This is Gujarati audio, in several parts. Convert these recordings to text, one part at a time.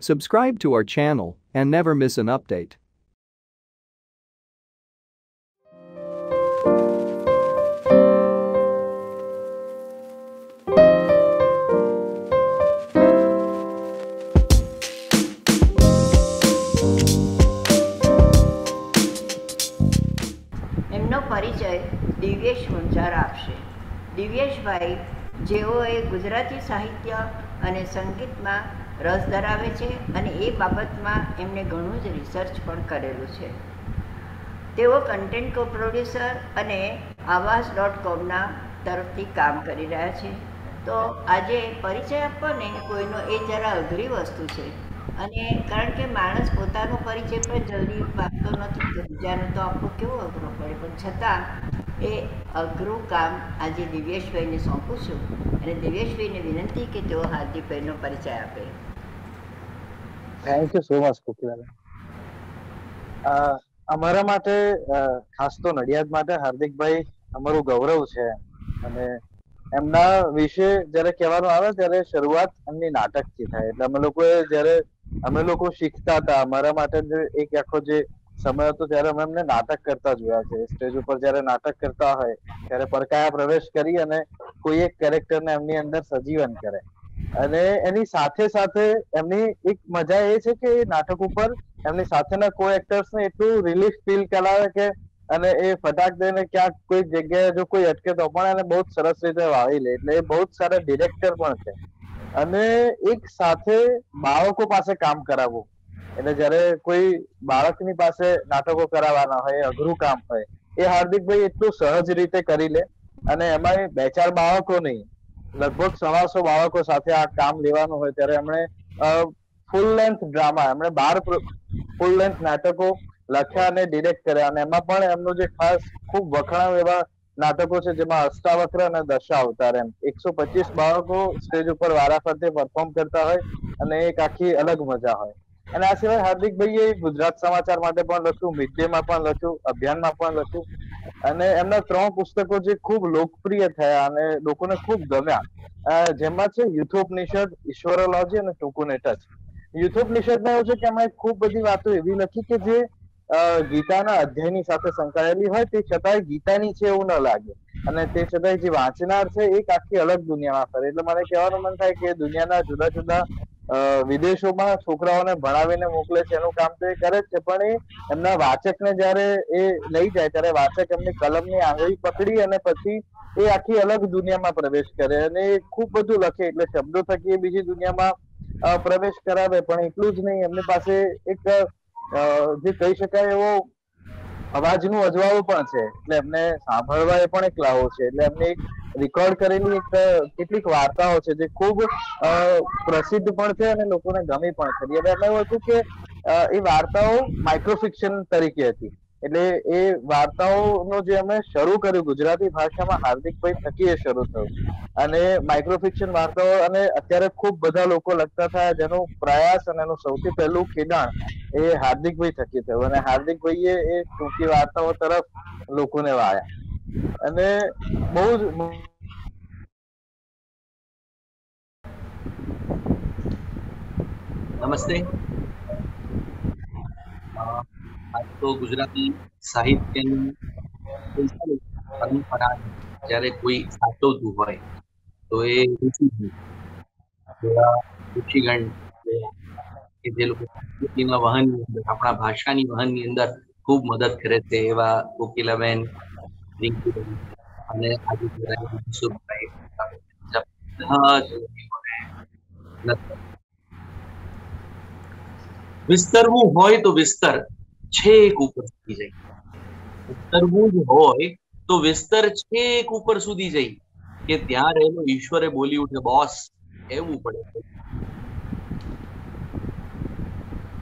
Subscribe to our channel and never miss an update. એમનો પરિચય દિવ્યેશ વંજાર આપશે દિવ્યેશભાઈ જેઓએ ગુજરાતી સાહિત્ય અને સંગીતમાં રસ ધરાવે છે અને એ બાબતમાં એમણે ઘણું જ રિસર્ચ પણ કરેલું છે. તેઓ કન્ટેન્ટ કો પ્રોડ્યુસર અને આવાસ ડોટ કોમના તરફથી કામ કરી રહ્યા છે. તો આજે પરિચય આપવાને કોઈનો એ જરા અઘરી વસ્તુ છે. અને કારણ કે માણસ પોતાનો પરિચય પણ જલ્દી આપતો નથી, તો બીજાનો તો આપવો કેવો અઘરો પડે? પણ છતાં એ અઘરું કામ આજે દિવ્યેશભાઈને સોંપું છું અને દિવ્યેશભાઈને વિનંતી કે તેઓ હાર્દિકભાઈનો પરિચય આપે. Thank you so much Kokilaben અમારા માટે ખાસ તો નડિયાદ માટે હાર્દિકભાઈ અમારું ગૌરવ છે. અને એમના વિશે જ્યારે કહેવાનું આવે ત્યારે શરૂઆત એમની નાટકથી થાય. એટલે અમે લોકોએ જ્યારે, અમે લોકો શીખતા હતા, અમારા માટે એક આખો જે સમય હતો ત્યારે અમે એમને નાટક કરતા જોયા છે. સ્ટેજ ઉપર જ્યારે નાટક કરતા હોય, ત્યારે પડકાયા પ્રવેશ કરી અને કોઈ એક કેરેક્ટરને એમની અંદર સજીવન કરે. અને એની સાથે સાથે એમની એક મજા એ છે કે એ નાટક ઉપર એમની સાથેના કો એક્ટર્સ ને એટલું રિલીફ ફીલ કરાવે કે અને એ ફટાક દઈને ક્યાંક કોઈ જગ્યાએ જો કોઈ અટકે તો પણ એને બહુ સરસ રીતે વાવી લે. એટલે એ બહુ જ સારા ડિરેક્ટર પણ છે. અને એક સાથે બાળકો પાસે કામ કરાવવું. એટલે જ્યારે કોઈ બાળકની પાસે નાટકો કરાવવાના હોય, અઘરું કામ હોય, એ હાર્દિકભાઈ એટલું સહજ રીતે કરી લે. અને એમાં બે ચાર બાળકો નહીં. લગભગ સવાસો બાળકો સાથે આ કામ લેવાનું હોય ત્યારે એમણે ફૂલ લેન્થ ડ્રામા એમણે બાર ફૂલ લેન્થ નાટકો લખ્યા અને ડિરેક્ટ કર્યા અને એમાં પણ એમનું જે ખાસ ખૂબ વખણાવ એવા નાટકો છે જેમાં અષ્ટાવક્ર અને દશાવતાર એમ. એકસો પચીસ બાળકો સ્ટેજ ઉપર વારાફરતે પરફોર્મ કરતા હોય અને એક આખી અલગ મજા હોય. અને આ સિવાય હાર્દિકભાઈએ ગુજરાત સમાચાર માટે પણ લખ્યું મિડમાં પણ લખ્યું, અભિયાનમાં પણ લખ્યું. અને એમના ત્રણ પુસ્તકો જે ખૂબ લોકપ્રિય થયા અને લોકોને ખૂબ ગમ્યા જેમાં છે યુથોપનિષદ, ઈશ્વરોલોજી અને ટુકુને ટચ યુથોપનિષદમાં એવું છે કે એમણે ખૂબ બધી વાતો એવી લખી કે જે ગીતાના અધ્યાયની સાથે સંકળાયેલી હોય, તે છતાંય ગીતાની છે એવું ન લાગે. અને તે છતાંય જે વાંચનાર છે, એક આખી અલગ દુનિયામાં ફરે. એટલે મને કહેવાનું મન થાય કે દુનિયાના જુદા જુદા વિદેશોમાં છોકરાઓને ભણાવીને મોકલે છે, એનું કામ તો એ કરે જ છે, પણ એ એમના વાચકને જ્યારે એ લઈ જાય, ત્યારે વાચક એમની કલમની આંગળી પકડી અને પછી એ આખી અલગ દુનિયામાં પ્રવેશ કરે અને એ ખૂબ બધું લખે, એટલે શબ્દો થકી એ બીજી દુનિયામાં પ્રવેશ કરાવે, પણ એટલું જ નહીં, એમની પાસે એક જે કહી શકાય એવો અવાજનું અજવાળું પણ છે, એટલે એમને સાંભળવા એ પણ એક લાવો છે, એટલે એમને એક રેકોર્ડ કરેલી એક કેટલીક વાર્તાઓ છે જે ખૂબ પ્રસિદ્ધ પણ છે અને લોકોને ગમી પણ ખરી હવે એમાં એવું હતું કે એ વાર્તાઓ માઇક્રોફિક્શન તરીકે હતી. એટલે એ વાર્તાઓનો જે અમે શરૂ કર્યું ગુજરાતી ભાષામાં હાર્દિકભાઈ થકી શરૂ થયું. અને માઇક્રોફિક્શન વાર્તાઓ અને અત્યારે ખૂબ બધા લોકો લખતા થયા જેનો પ્રયાસ અને એનું સૌથી પહેલું ખેડાણ એ હાર્દિકભાઈ થકી થયું. અને હાર્દિકભાઈએ એ ટૂંકી વાર્તાઓ તરફ લોકોને વાળ્યા. અને બહુ જ નમસ્તે. આજ તો ગુજરાતી સાહિત્યની જ્યારે કોઈ સાચવતું હોય, તો એ ઋષિગણ કે જે લોકો સંસ્કૃતિના વહનની આપણા ભાષાની વહનની અંદર ખૂબ મદદ કરે છે એવા કોકિલાબેન અને. વિસ્તરવું હોય તો વિસ્તર છેક ઉપર સુધી જાય વિસ્તરવું જ હોય તો વિસ્તર છેક ઉપર સુધી જઈ કે ત્યાં રહેલો ઈશ્વરે બોલી ઉઠે, બોસ, એવું પડે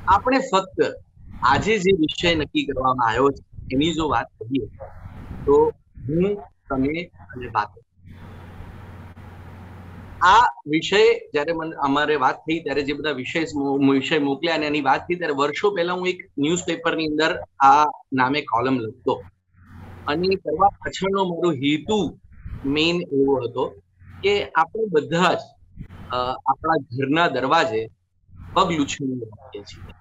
આપણે ફક્ત આજે જે વિષય નક્કી કરવામાં આવ્યો છે, એની જો વાત કરીએ તો હું, તમે અને વાત આ વિષય જ્યારે મને, અમારે વાત થઈ ત્યારે જે બધા વિષય વિષય મોકલ્યા અને એની વાત થઈ ત્યારે વર્ષો પહેલા હું એક ન્યૂઝપેપરની અંદર આ નામે કોલમ લખતો. અને કરવા પાછળનો મારો હેતુ મેઇન એવો હતો કે આપણે બધા જ આપણા ઘરના દરવાજે પગ લૂછણીઓ રાખીએ છીએ.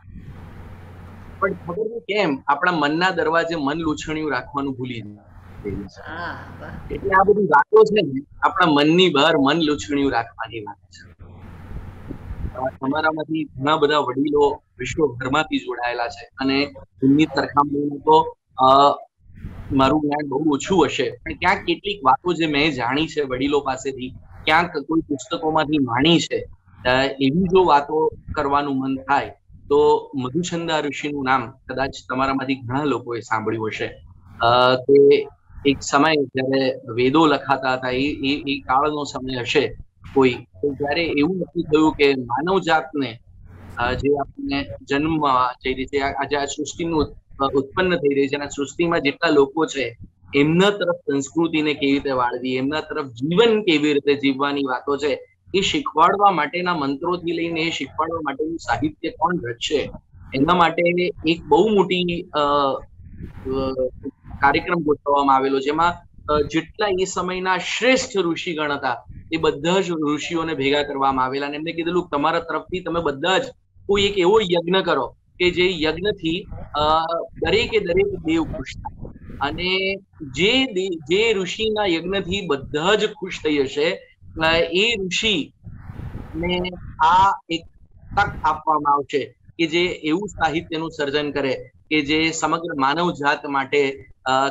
પણ ખબર કેમ, આપણા મનના દરવાજે મન લૂછણીયું રાખવાનું ભૂલી જઈએ. હા એટલે આ બધી વાતો છે ને, આપણા મનની બહાર મન લૂછણિયું રાખવાની વાત છે. તમારામાંથી ઘણા બધા વડીલો વિશ્વભરમાંથી જોડાયેલા છે અને એમની સરખામણીમાં તો મારું જ્ઞાન બહુ ઓછું હશે. પણ ક્યાંક કેટલીક વાતો જે મેં જાણી છે વડીલો પાસેથી, ક્યાંક કોઈ પુસ્તકોમાંથી માણી છે એવી જો વાતો કરવાનું મન થાય, તો મધુચંદા ઋષિનું નામ કદાચ તમારામાંથી ઘણા લોકોએ સાંભળ્યું હશે. તે એક સમય જ્યારે વેદો લખાતા હતા, એ એ એ કાળનો સમય હશે, કોઈ. તો જ્યારે એવું નક્કી થયું કે માનવ જાતને જે આપણને જન્મ જે રીતે આજે આ સૃષ્ટિનું ઉત્પન્ન થઈ રહી છે, અને સૃષ્ટિમાં જેટલા લોકો છે, એમના તરફ સંસ્કૃતિને કેવી રીતે વાળવી, એમના તરફ જીવન કેવી રીતે જીવવાની વાતો છે, એ શીખવાડવા માટેના મંત્રોથી લઈને એ શીખવાડવા માટેનું સાહિત્ય કોણ રચશે, એના માટે એક બહુ મોટી કાર્યક્રમ ગોઠવવામાં આવેલો જેમાં જેટલા એ સમયના શ્રેષ્ઠ ઋષિગણ હતા, એ બધા જ ઋષિઓને ભેગા કરવામાં આવેલા અને એમને કીધેલું, તમારા તરફથી તમે બધા જ કોઈ એક એવો યજ્ઞ કરો કે જે યજ્ઞથી દરેકે દરેક દેવ ખુશ થાય. અને જે જે ઋષિના યજ્ઞથી બધા જ ખુશ થઈ હશે એ ઋષિ ને આ એક તક આપવામાં આવશે કે જે એવું સાહિત્યનું સર્જન કરે કે જે સમગ્ર માનવ જાત માટે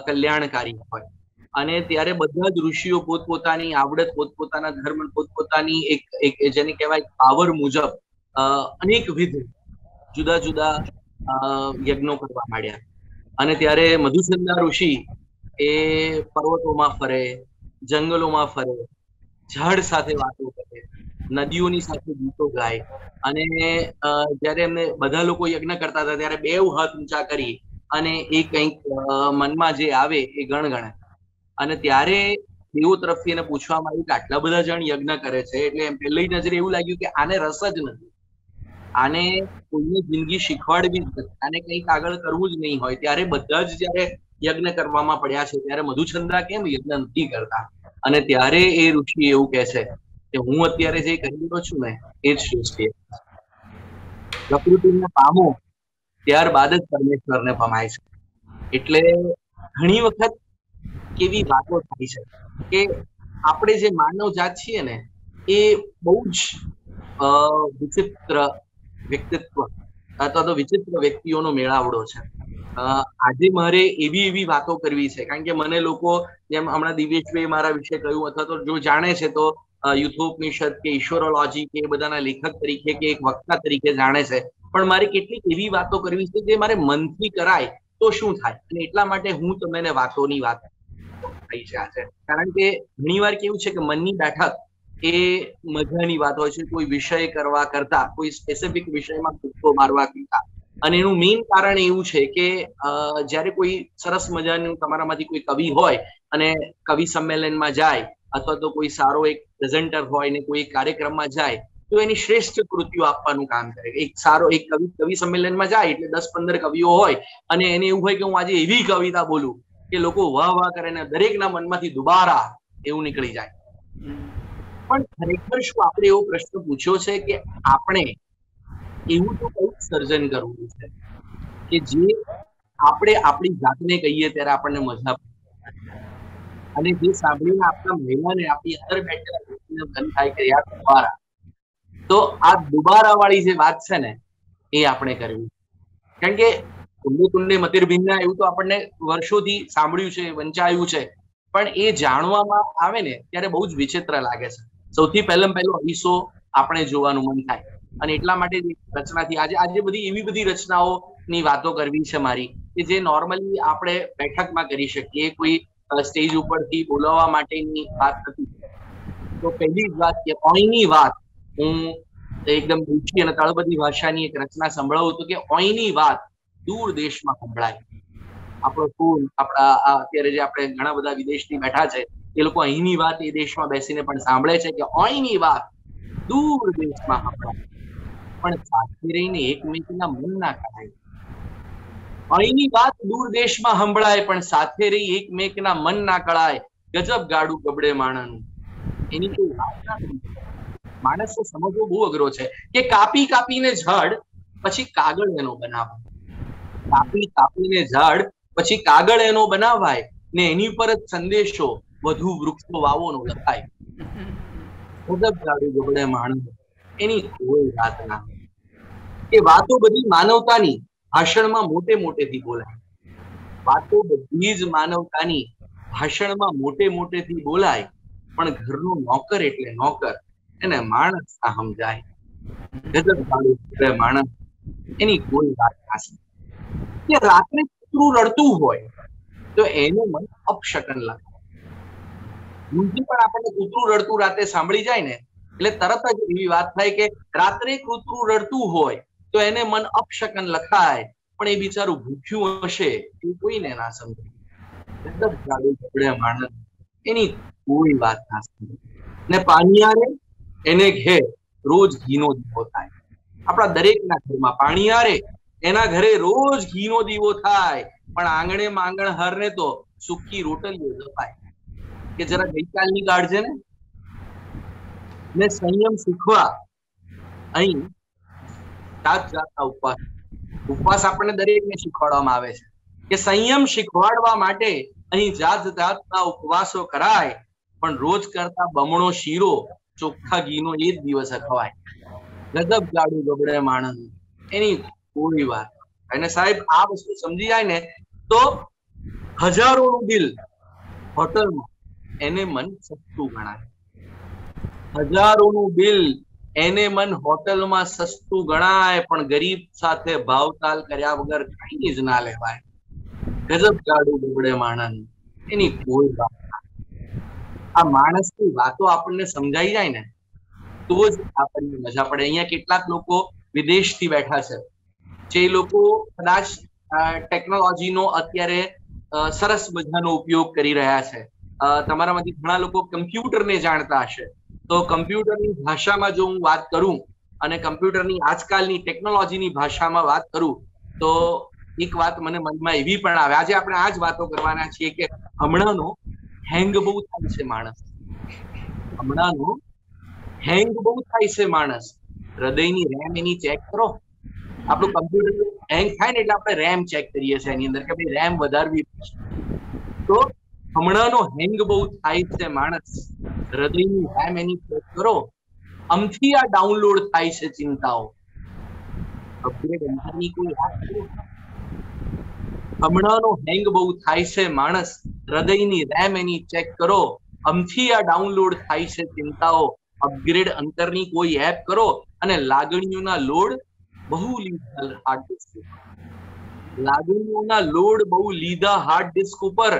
કલ્યાણકારી હોય. અને ત્યારે બધા જ ઋષિઓ પોતપોતાની આવડત, પોતપોતાના ધર્મ, પોતપોતાની એક એક જેને કહેવાય પાવર મુજબ અનેકવિધ જુદા જુદા યજ્ઞો કરવા માંડ્યા. અને ત્યારે મધુસંદા ઋષિ એ પર્વતોમાં ફરે, જંગલોમાં ફરે, ઝાડ સાથે વાતો કરે નદીઓની સાથે ગીતો ગાય. અને જ્યારે અમે બધા લોકો યજ્ઞ કરતા હતા, ત્યારે બે હાથ ઊંચા કરી અને એ કંઈક મનમાં જે આવે એ ગણગણે અને ત્યારે દેવો તરફથી એને પૂછવામાં આવ્યું કે આટલા બધા જણ યજ્ઞ કરે છે, એટલે એમ પહેલી નજરે એવું લાગ્યું કે આને રસ જ નથી. આને કોઈને જિંદગી શીખવાડવી જ નથી. આને કંઈક આગળ કરવું જ નહીં હોય. ત્યારે બધા જ જ્યારે યજ્ઞ કરવામાં પડ્યા છે, ત્યારે મધુચંદ્રા કેમ યજ્ઞ નથી કરતા? અને ત્યારે એ ઋષિ એવું કહે છે કે હું અત્યારે જે કરી રહ્યો છું ને, એ જ છે? પ્રકૃતિને પામો ત્યારબાદ જ પરમેશ્વરને પમાય છે. એટલે ઘણી વખત કેવી વાતો થાય છે કે આપણે જે માનવ જાત છીએ ને, એ બહુ જ વિચિત્ર વ્યક્તિત્વ અથવા તો વિચિત્ર વ્યક્તિઓનો મેળાવડો છે. આજે મારે એવી એવી વાતો કરવી છે. કારણ કે મને લોકો જેમ હમણાં દિવ્યેશભાઈ મારા વિશે કહ્યું અથવા તો જો જાણે છે તો યુથોપનિષદ કે ઈશ્વરોલોજી કે બધાના લેખક તરીકે કે એક વક્તા તરીકે જાણે છે. પણ મારે કેટલીક એવી વાતો કરવી છે જે મારે મનથી કરાય તો શું થાય? અને એટલા માટે હું તમને વાતોની વાત થઈ છે. આજે કારણ કે ઘણીવાર કેવું છે કે મનની બેઠક એ મજાની વાત હોય છે. કોઈ વિષય કરવા કરતા, કોઈ સ્પેસિફિક વિષયમાં કૂદકો મારવા કરતા. અને એનું મેઇન કારણ એવું છે કે જ્યારે કોઈ સરસ મજાનું તમારામાંથી કોઈ કવિ હોય અને કવિ સંમેલનમાં જાય અથવા તો કોઈ સારો એક પ્રેઝન્ટર હોય ને કોઈ કાર્યક્રમમાં જાય, તો એની શ્રેષ્ઠ કૃતિઓ આપવાનું કામ કરે એક સારો એક કવિ કવિ સંમેલનમાં જાય એટલે દસ પંદર કવિઓ હોય અને એને એવું હોય કે હું આજે એવી કવિતા બોલું કે લોકો વાહ વાહ કરે ને દરેકના મનમાંથી દુબારા એવું નીકળી જાય પણ ખરેખર શું આપણે એવો પ્રશ્ન પૂછ્યો છે કે આપણે એવું તો કઈ સર્જન કરવું છે કે જે આપણે આપણી જાતને કહીએ ત્યારે આપણને મજા. અને જે સાંભળીને આપણા મહિલાને આપણી અંદર બેઠેલા મન થાય કે યાર દુબારા. તો આ દુબારા વાળી જે વાત છે ને, એ આપણે કરવી. કારણ કે કુંડે કુંડે મતિર્ભિન્ના એવું તો આપણને વર્ષોથી સાંભળ્યું છે, વંચાયું છે. પણ એ જાણવામાં આવે ને, ત્યારે બહુ જ વિચિત્ર લાગે છે. સૌથી પહેલા પહેલો અરીસો આપણે જોવાનું મન થાય. અને એટલા માટે રચનાથી આજે આજે બધી એવી બધી રચનાઓની વાતો કરવી છે મારી, કે જે નોર્મલી આપણે બેઠકમાં કરી શકીએ. કોઈ સ્ટેજ ઉપરથી બોલાવવા માટેની વાત હતી. તો પહેલી વાત કે ઓયની વાત હું એકદમ ઊંચી અને તળબદી ભાષાની એક રચના સંભળાવું તો કે ઓયની વાત દૂર દેશમાં સંભળાય. આપણો ફૂલ આપણા અત્યારે જે આપણે ઘણા બધા વિદેશથી બેઠા છે, એ લોકો અહીંની વાત એ દેશમાં બેસીને પણ સાંભળે છે કે ઓયની વાત દૂર દેશમાં સંભળાય. પણ સાથે રહીને એકમેકના મન ના કરાય. અહીંની વાત દૂર દેશમાં સંભળાય, પણ સાથે રહી એકમેકના મન ના કળાય ગજબ ગાડું ગબડે માણસનું એની કોઈ વાત. માણસને સમજવો બહુ અઘરો છે કે કાપી કાપીને ઝાડ, પછી કાગળ એનો બનાવો. કાપી કાપીને ઝાડ, પછી કાગળ એનો બનાવાય ને એની ઉપર જ સંદેશો વધુ વૃક્ષો વાવોનો લખાય. ગજબ ગાડું ગબડે માણસ એની કોઈ વાત ના. એ વાતો બધી માનવતાની ભાષણમાં મોટે મોટેથી બોલાય. વાતો બધી જ માનવતાની ભાષણમાં મોટે મોટેથી બોલાય, પણ ઘરનો નોકર એટલે નોકર, એને માણસ ના સમજાય. ગજબ માણસ, એની કોઈ વાત કે રાત્રે કૂતરું રડતું હોય, તો એનું મન અપશકન લાગે. ઊંઘી પણ આપણને કૂતરું રડતું રાતે સાંભળી જાય ને, એટલે તરત જ એવી વાત થાય કે રાત્રે કૂતરું રડતું હોય તો એને મન અપશકન લખાય, પણ એ બિચારું ભૂખ્યું હશે એ કોઈને ના સમજે. માણસ એની કોઈ વાત ના સમજે. ને પાણીયારે એને ઘેર રોજ ઘીનો દીવો થાય. આપણા દરેકના ઘરમાં પાણીયારે એના ઘરે રોજ ઘીનો દીવો થાય. પણ આંગણે માંગણ હરને તો સુકી રોટલીઓ જપાય. કે જરા ગઈકાલની કાઢજે ને? ને સંયમ શીખવા અહીં જાત જાતના ઉપવાસ. ઉપવાસ આપણને દરેકને શીખવાડવામાં આવે છે. કે સંયમ શીખવાડવા માટે અહીં જાત જાતના ઉપવાસો કરાય, પણ રોજ કરતા બમણો શીરો, ચોખ્ખા ઘીનો એ જ દિવસે ખવાય ગજબ જાડું ગબડે માણસ. એની કોઈ વાત. અને સાહેબ, આ વસ્તુ સમજી જાય ને, તો હજારોનું બિલ હોટલમાં એને મન સસ્તું ગણાય. હજારોનું બિલ એને મન હોટલમાં સસ્તું ગણાય, પણ ગરીબ સાથે ભાવતાલ કર્યા વગર કઈ જ ના લેવાય. ગજબ ગાડું દોડે માણસ. એની કોઈ વાત આ માણસની વાતો આપણને સમજાઈ જાય ને, તો જ આપણને મજા પડે. અહીંયા કેટલાક લોકો વિદેશથી બેઠા છે. જે લોકો કદાચ ટેકનોલોજીનો અત્યારે સરસ મજાનો ઉપયોગ કરી રહ્યા છે. તમારામાંથી ઘણા લોકો કમ્પ્યુટરને જાણતા હશે. તો કમ્પ્યુટરની ભાષામાં જો હું વાત કરું અને કમ્પ્યુટરની આજકાલની ટેકનોલોજીની ભાષામાં વાત કરું, તો એક વાત મને મનમાં એવી પણ આવે. આજે આપણે આ જ વાતો કરવાના છીએ કે હમણાંનો હેંગ બહુ થાય છે માણસ. હમણાંનો હેંગ બહુ થાય છે માણસ. હૃદયની રેમ એની ચેક કરો. આપણું કમ્પ્યુટર હેંગ થાય ને એટલે આપણે રેમ ચેક કરીએ છીએ એની અંદર કે ભાઈ રેમ વધારવી તો હમણાંનો હેંગ બહુ થાય છે માણસ. હૃદયની હેમ એની ચેક કરો. આમથી આ ડાઉનલોડ થાય છે ચિંતાઓ. હમણાંનો હેંગ બહુ થાય છે માણસ. હૃદયની રેમ એની ચેક કરો. આમથી આ ડાઉનલોડ થાય છે ચિંતાઓ. અપગ્રેડ અંતરની કોઈ એપ કરો અને લાગણીઓના લોડ બહુ લીધા હાર્ડ ડિસ્ક લાગણીઓના લોડ બહુ લીધા હાર્ડ ડિસ્ક ઉપર.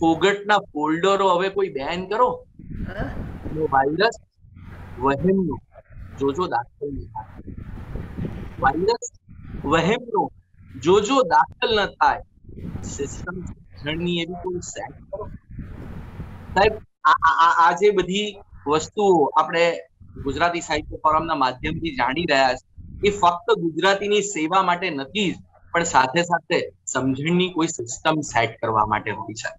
ફોગટના ફોલ્ડરો હવે કોઈ બેન કરો? વાયરસ વહેમનો. જોજો દાખલ નહીં થાય. વાયરસ વહેમનો. જોજો દાખલ ન થાય. સિસ્ટમ શિક્ષણની એવી કોઈ સેટ કરો? સાહેબ આ જે બધી વસ્તુઓ આપણે ગુજરાતી સાહિત્ય ફોરમના માધ્યમથી જાણી રહ્યા છે એ ફક્ત ગુજરાતીની સેવા માટે નથી પણ સાથે સાથે સમજણની કોઈ સિસ્ટમ સેટ કરવા માટે હોય છે.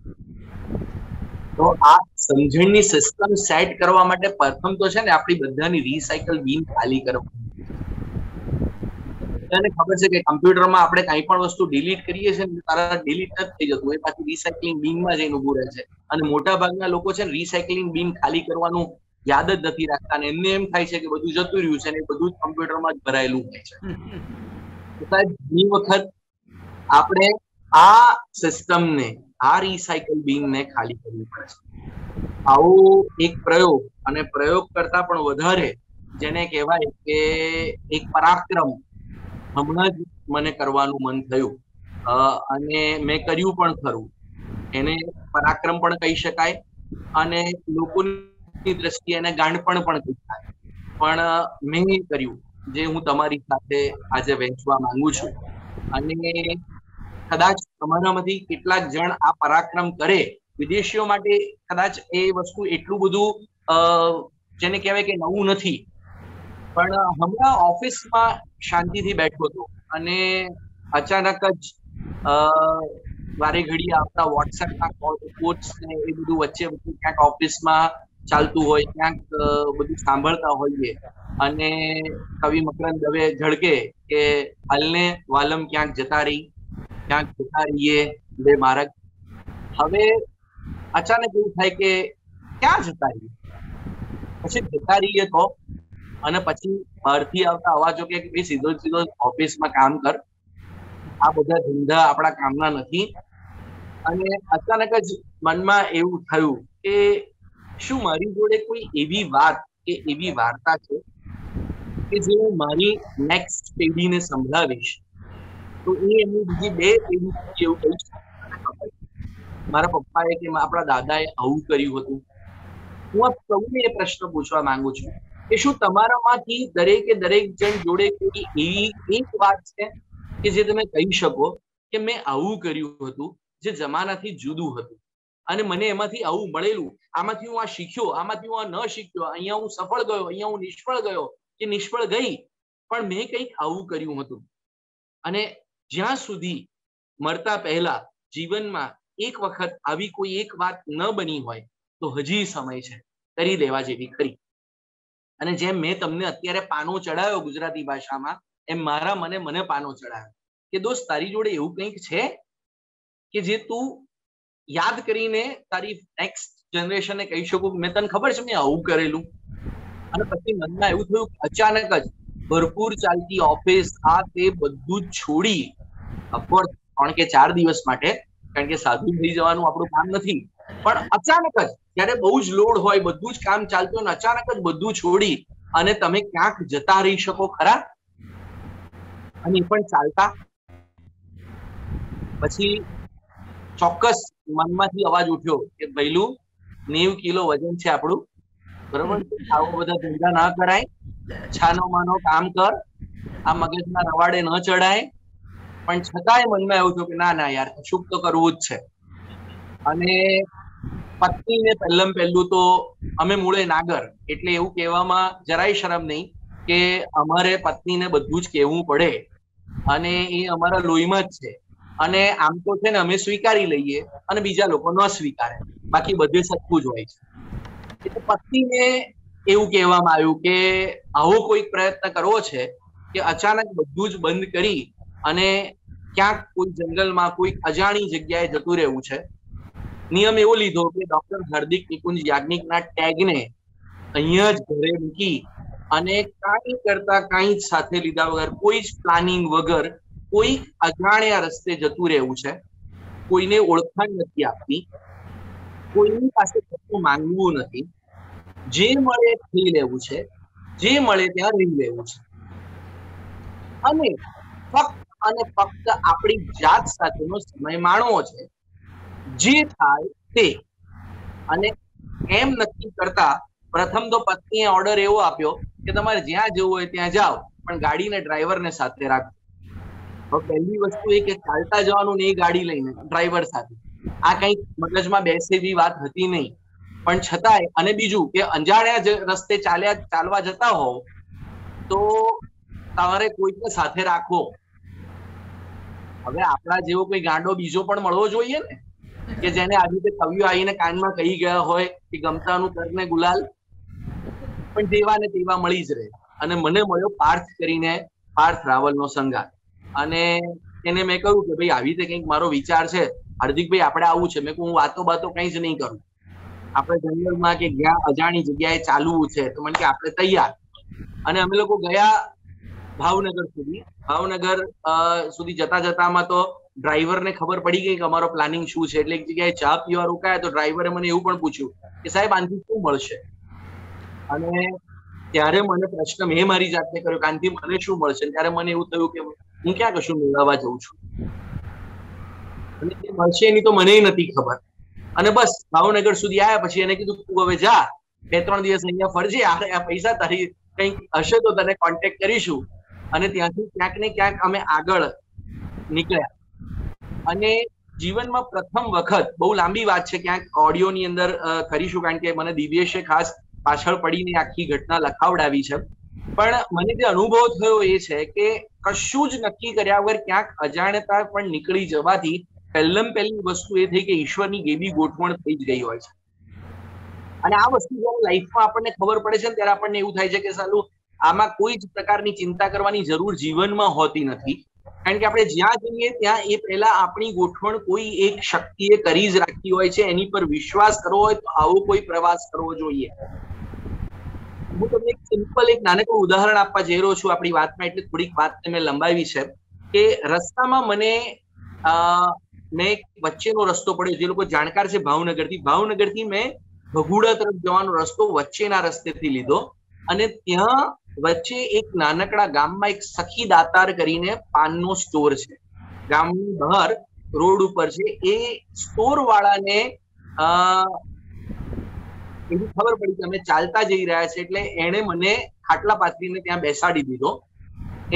તો આ સમજણની સિસ્ટમ સેટ કરવા માટે પ્રથમ તો છે ને આપણી બધાની રિસાયકલ બીન ખાલી કરવાની બધાને ખબર છે કે કમ્પ્યુટરમાં આપણે કઈ પણ વસ્તુ ડિલીટ કરીએ છીએ ને તારા ડિલીટ જ થઈ જતું એ પાછું રિસાયકલિંગ બિનમાં જઈને ઉભું રહે છે. અને મોટા ભાગના લોકો છે ને રિસાયકલિંગ બિન ખાલી કરવાનું યાદ જ નથી રાખતા અને એમને એમ થાય છે કે બધું જતું રહ્યું છે ને બધું જ કમ્પ્યુટરમાં જ ભરાયેલું હોય છે. સાહેબ ઘણી વખત આપણે આ સિસ્ટમને આ રિસાયકલ બિનને ખાલી કરવી પડે છે. આવો એક પ્રયોગ અને પ્રયોગ કરતા પણ વધારે જેને કહેવાય કે એક પરાક્રમ હમણાં જ મને કરવાનું મન થયું. અને મેં કર્યું પણ ખરું. એને પરાક્રમ પણ કહી શકાય અને લોકોની દ્રષ્ટિએ એને ગાંડપણ પણ કહી શકાય. પણ મેં કર્યું. જે હું તમારી સાથે આજે વહેંચવા માંગુ છું. અને કદાચ તમારામાંથી કેટલાક જણ આ પરાક્રમ કરે, વિદેશીઓ માટે કદાચ એ વસ્તુ એટલું બધું જેને કહેવાય કે નવું નથી. પણ હમણાં ઓફિસમાં શાંતિથી બેઠો હતો અને અચાનક જ વારે ઘડી આવતા વોટ્સએપના કોટ્સ ને એ બધું વચ્ચે વચ્ચે ક્યાંક ઓફિસમાં ચાલતું હોય, ક્યાંક બધું સાંભળતા હોઈએ. અને કવિ મકરંદ દવે ઝળકે કે હાલને વાલમ ક્યાંક જતા રહી, ક્યાંક જતા રહીએ બે માર્ગ. હવે અચાનક એવું થાય કે ક્યાં જતા રહીએ? પછી જતા રહીએ તો? અને પછી બહારથી આવતા અવાજો કે ભાઈ સીધો સીધો ઓફિસમાં કામ કર. આ બધા ધંધા આપણા કામના નથી. અને અચાનક જ મનમાં એવું થયું કે શું મારી જોડે કોઈ એવી વાત કે એવી વાર્તા છે કે જે હું મારી નેક્સ્ટ પેઢીને સંભળાવીશ? તો એ એમની બીજી બે પેઢી એવું કહીશ મારા પપ્પાએ કે આપણા દાદાએ આવું કર્યું હતું. હું આ સૌને એ પ્રશ્ન પૂછવા માંગુ છું કે શું તમારામાંથી દરેકે દરેક જણ જોડે કોઈ એવી એક વાત છે કે જે તમે કહી શકો કે મેં આવું કર્યું હતું, જે જમાનાથી જુદું હતું? અને મને એમાંથી આવું મળેલું. આમાંથી હું આ શીખ્યો, આમાંથી હું આ ન શીખ્યો, અહીંયા હું સફળ ગયો, અહીંયા હું નિષ્ફળ ગયો કે નિષ્ફળ ગઈ. પણ મેં કંઈક આવું કર્યું હતું. અને જ્યાં સુધી મરતા પહેલા જીવનમાં એક વખત આવી કોઈ એક વાત ન બની હોય, તો હજી સમય છે. કરી દેવા જેવી ખરી અને જેમ મેં તમને અત્યારે પાનો ચડાવ્યો ગુજરાતી ભાષામાં, એમ મારા મને મને પાનો ચડાવ્યો કે દોસ્ત, તારી જોડે એવું કંઈક છે? કે જે તું યાદ કરીને તારી નેક્સ્ટ જનરેશનને કહી શકું મેં તને ખબર છે મેં આવું કરેલું. અને પછી મનમાં એવું થયું અચાનક જ ભરપૂર ચાલતી ઓફિસ આ તે બધું છોડી અફકોર્સ ત્રણ કે ચાર દિવસ માટે, કારણ કે સાધુ થઈ જવાનું આપણું કામ નથી. પણ અચાનક જ, જ્યારે બહુ જ લોડ હોય, બધું જ કામ ચાલતું હોય અચાનક જ બધું છોડી અને તમે ક્યાંક જતા રહી શકો ખરા? અને એ પણ ચાલતા. પછી ચોક્કસ મનમાંથી અવાજ ઉઠ્યો કે ભૈલું, નેવ કિલો વજન છે આપણું. બરોબર? આવો બધા ધંધા ના કરાય. છાનો માનો કામ કર. આ મગજના રવાડે ન ચડાય પણ છતાંય મનમાં એવું થયું કે ના ના યાર કશુંક તો કરવું જ છે. અને પત્નીને પહેલમ પહેલું તો અમે મૂળે નાગર, એટલે એવું કહેવામાં જરાય શરમ નહીં કે અમારે પત્નીને બધું જ કહેવું પડે. અને એ અમારા લોહીમાં જ છે. અને આમ તો છે ને અમે સ્વીકારી લઈએ અને બીજા લોકો ન સ્વીકારે. બાકી બધે સરખું જ હોય છે. એટલે પત્નીને એવું કહેવામાં આવ્યું કે આવો કોઈક પ્રયત્ન કરવો છે કે અચાનક બધું જ બંધ કરી અને ક્યાંક કોઈ જંગલમાં કોઈ અજાણી જગ્યાએ જતું રહેવું છે. નિયમ એવો લીધો કે ડોક્ટર હાર્દિક નિકુંજ યાજ્ઞિકના ટેગને અહીંયા જ ઘરે મૂકી અને કાંઈ કરતા કાંઈ જ સાથે લીધા વગર કોઈ જ પ્લાનિંગ વગર કોઈ અજાણ્યા રસ્તે જતું રહેવું છે, કોઈને ઓળખાણ નથી આપવી કોઈની પાસે કશું માંગવું નથી, જે મળે થઈ લેવું છે, જે મળે ત્યાં રહી લેવું છે. અને ફક્ત અને ફક્ત આપણી જાત સાથેનો સમય માણવો છે, જે થાય તે. અને એમ નક્કી કરતા પ્રથમ તો પત્નીએ ઓર્ડર એવો આપ્યો કે તમારે જ્યાં જવું હોય ત્યાં જાઓ, પણ ગાડીને ડ્રાઈવરને સાથે રાખો હવે પહેલી વસ્તુ એ કે ચાલતા જવાનું નહીં ગાડી લઈને ડ્રાઈવર સાથે. આ કઈ મગજમાં બેસે એવી વાત હતી નહીં. પણ છતાંય, અને બીજું કે અંજાણ્યા રસ્તે ચાલ્યા, ચાલવા જતા હોવ, તો તમારે કોઈને સાથે રાખવો હવે આપણા જેવો કોઈ ગાંડો બીજો પણ મળવો જોઈએ ને, કે જેને આવી રીતે કવિઓ આવીને કાનમાં કહી ગયા હોય કે ગમતાનું કરને ગુલાલ. પણ જેવા ને તેવા મળી જ રહે. અને મને મળ્યો પાર્થ કરીને, પાર્થ રાવલનો સંગાત અને એને મેં કહ્યું કે ભાઈ, આવી રીતે કંઈક મારો વિચાર છે. હાર્દિકભાઈ, આપણે આવું છે. મેં કહું હું વાતો બાતો કંઈ જ નહીં કરું. આપણે જંગલમાં કે ગયા, અજાણી જગ્યાએ ચાલવું છે, તો મને કે આપણે તૈયાર. અને અમે લોકો ગયા ભાવનગર સુધી. ભાવનગર સુધી જતા જતામાં તો ડ્રાઈવરને ખબર પડી ગઈ કે અમારો પ્લાનિંગ શું છે. એટલે એક જગ્યાએ ચા પીવા રોકાયા તો ડ્રાઈવરે મને એવું પણ પૂછ્યું કે, સાહેબ, આનથી શું મળશે? અને ત્યારે મને પ્રશ્ન, મેં મારી જાતને કર્યો કે મને શું મળશે? ત્યારે મને એવું થયું કે હું ક્યાં કશું મેળવવા જઉં છું? અને તે મળશે એની તો મને નથી ખબર. અને બસ, ભાવનગર સુધી આવ્યા પછી એને કીધું, તું હવે જા. બે ત્રણ દિવસ અહીંયા ફરજે. આ પૈસા. તારી કંઈક હશે તો તને કોન્ટેક્ટ કરીશું. અને ત્યાંથી ક્યાંક ને ક્યાંક અમે આગળ નીકળ્યા. અને જીવનમાં પ્રથમ વખત, બહુ લાંબી વાત છે ક્યાંક ઓડિયોની અંદર કરીશું કારણ કે મને દિવ્યેશે ખાસ પાછળ પડીને આખી ઘટના લખાવડાવી છે. પણ મને જે અનુભવ થયો એ છે કે કશું જ નક્કી કર્યા વગર ક્યાંક અજાણતા પણ નીકળી જવાથી પહેલમ પહેલી વસ્તુ એ થઈ કે ઈશ્વરની ગેબી ગોઠવણ થઈ જ ગઈ હોય છે. અને આ વસ્તુ જ્યારે લાઈફમાં આપણને ખબર પડે છે ત્યારે આપણને એવું થાય છે કે સાલું આમાં કોઈ જ પ્રકારની ચિંતા કરવાની જરૂર જીવનમાં હોતી નથી. કારણ કે આપણે જ્યાં જઈએ ત્યાં એ પહેલા આપણી ગોઠવણ કોઈ એક શક્તિએ કરી જ રાખી હોય છે. એની પર વિશ્વાસ કરવો હોય તો આવો કોઈ પ્રવાસ કરવો જોઈએ. હું તમને એક સિમ્પલ એક નાનકડું ઉદાહરણ આપવા જઈ રહ્યો છું આપણી વાતમાં, એટલે થોડીક વાત મેં લંબાવી છે કે રસ્તામાં મને મેં વચ્ચેનો રસ્તો પડ્યો, જે લોકો જાણકાર છે ભાવનગરથી. ભાવનગરથી મેં ભગુડા તરફ જવાનો રસ્તો વચ્ચેના રસ્તેથી લીધો અને ત્યાં વચ્ચે એક નાનકડા ગામમાં એક સખી દાતાર કરીને પાનનો સ્ટોર છે. ગામની બહાર રોડ ઉપર છે. એ સ્ટોર વાળાને એવી ખબર પડી કે અમે ચાલતા જઈ રહ્યા છે એટલે એણે મને ખાટલા પાથરીને ત્યાં બેસાડી દીધો.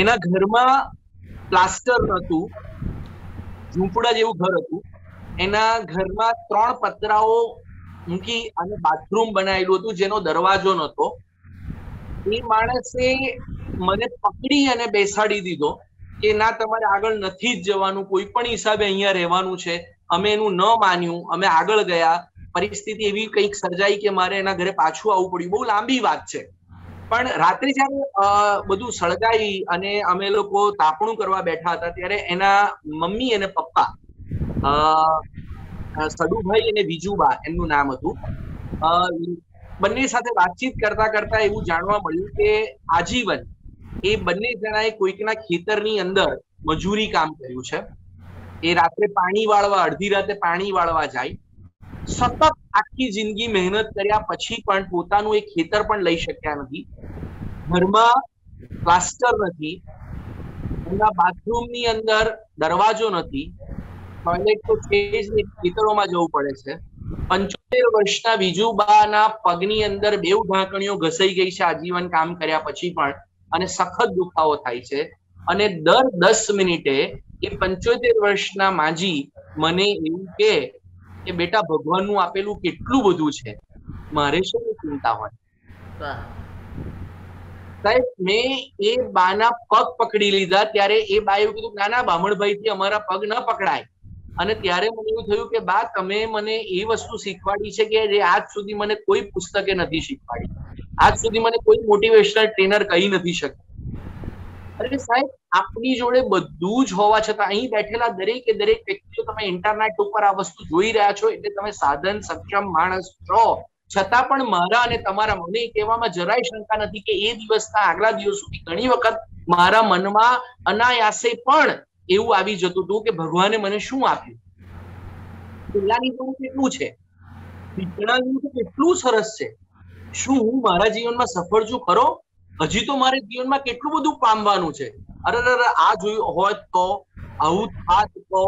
એના ઘરમાં પ્લાસ્ટર હતું ઝૂંપડા જેવું ઘર હતું. એના ઘરમાં ત્રણ પતરાઓ મૂકી અને બાથરૂમ બનાવેલું હતું, જેનો દરવાજો નહોતો. એ માણસે મને પકડી અને બેસાડી દીધો કે ના, તમારે આગળ નથી જ જવાનું, કોઈ પણ હિસાબે અહીંયા રહેવાનું છે. અમે એનું ન માન્યું, અમે આગળ ગયા. પરિસ્થિતિ એવી કંઈક સર્જાઈ કે મારે એના ઘરે પાછું આવવું પડ્યું. બહુ લાંબી વાત છે. પણ રાત્રે જયારે બધું સળગાઈ અને અમે લોકો તાપણું કરવા બેઠા હતા, ત્યારે એના મમ્મી અને પપ્પા સડુભાઈ અને વિજુબા એમનું નામ હતું બંને સાથે વાતચીત કરતા કરતા એવું જાણવા મળ્યું કે આજીવન એ બંને જણાએ કોઈકના ખેતરની અંદર મજૂરી કામ કર્યું છે. એ રાત્રે પાણી વાળવા, અડધી રાતે પાણી વાળવા જાય. સતત આખી જિંદગી મહેનત કર્યા પછી પણ પોતાનું એક ખેતર પણ લઈ શક્યા નથી. ઘરમાં પ્લાસ્ટર નથી. એમના બાથરૂમની અંદર દરવાજો નથી. ટોયલેટ તો છે જ ખેતરોમાં જવું પડે છે. પંચોતેર વર્ષના વિજુબાના પગની અંદર બેવ ઢાંકણીઓ ઘસાઈ ગઈ છે આજીવન કામ કર્યા પછી પણ અને સખત દુખાવો થાય છે. અને દર દસ મિનિટે એ પંચોતેર વર્ષના માજી મને એવું કે કે બેટા, ભગવાનનું આપેલું કેટલું બધું છે? મારે શું ચિંતા હોય? સાહેબ, મેં એ બાના પગ પકડી લીધા, ત્યારે એ બા એવું કીધું ના ના બામણભાઈ થી અમારા પગ ન પકડાય. અને ત્યારે મને એવું થયું કે, બા, તમે મને એ વસ્તુ શીખવાડી છે કે, જે આજ સુધી મને કોઈ પુસ્તકે નથી શીખવાડી. આજ સુધી મને કોઈ મોટિવેશનલ ટ્રેનર કહી નથી શક્યું અરે સાહેબ, આપની જોડે બધું જ હોવા છતાં અહીં બેઠેલા દરેકે દરેક વ્યક્તિઓ તમે ઇન્ટરનેટ ઉપર આ વસ્તુ જોઈ રહ્યા છો એટલે તમે સાધન સક્ષમ માણસ છો. છતાં પણ મારા અને તમારા મને કહેવામાં જરાય શંકા નથી કે એ દિવસના આગલા દિવસ સુધી ઘણી વખત મારા મનમાં અનાયાસે પણ એવું આવી જતું હતું કે ભગવાને મને શું આપ્યું? પેલાની જોડે કેટલું છે? કેટલું સરસ છે? શું હું મારા જીવનમાં સફળ છું ખરો? હજી તો મારે જીવનમાં કેટલું બધું પામવાનું છે. અરે અરે આ જોયું હોત તો, આવું થાત તો,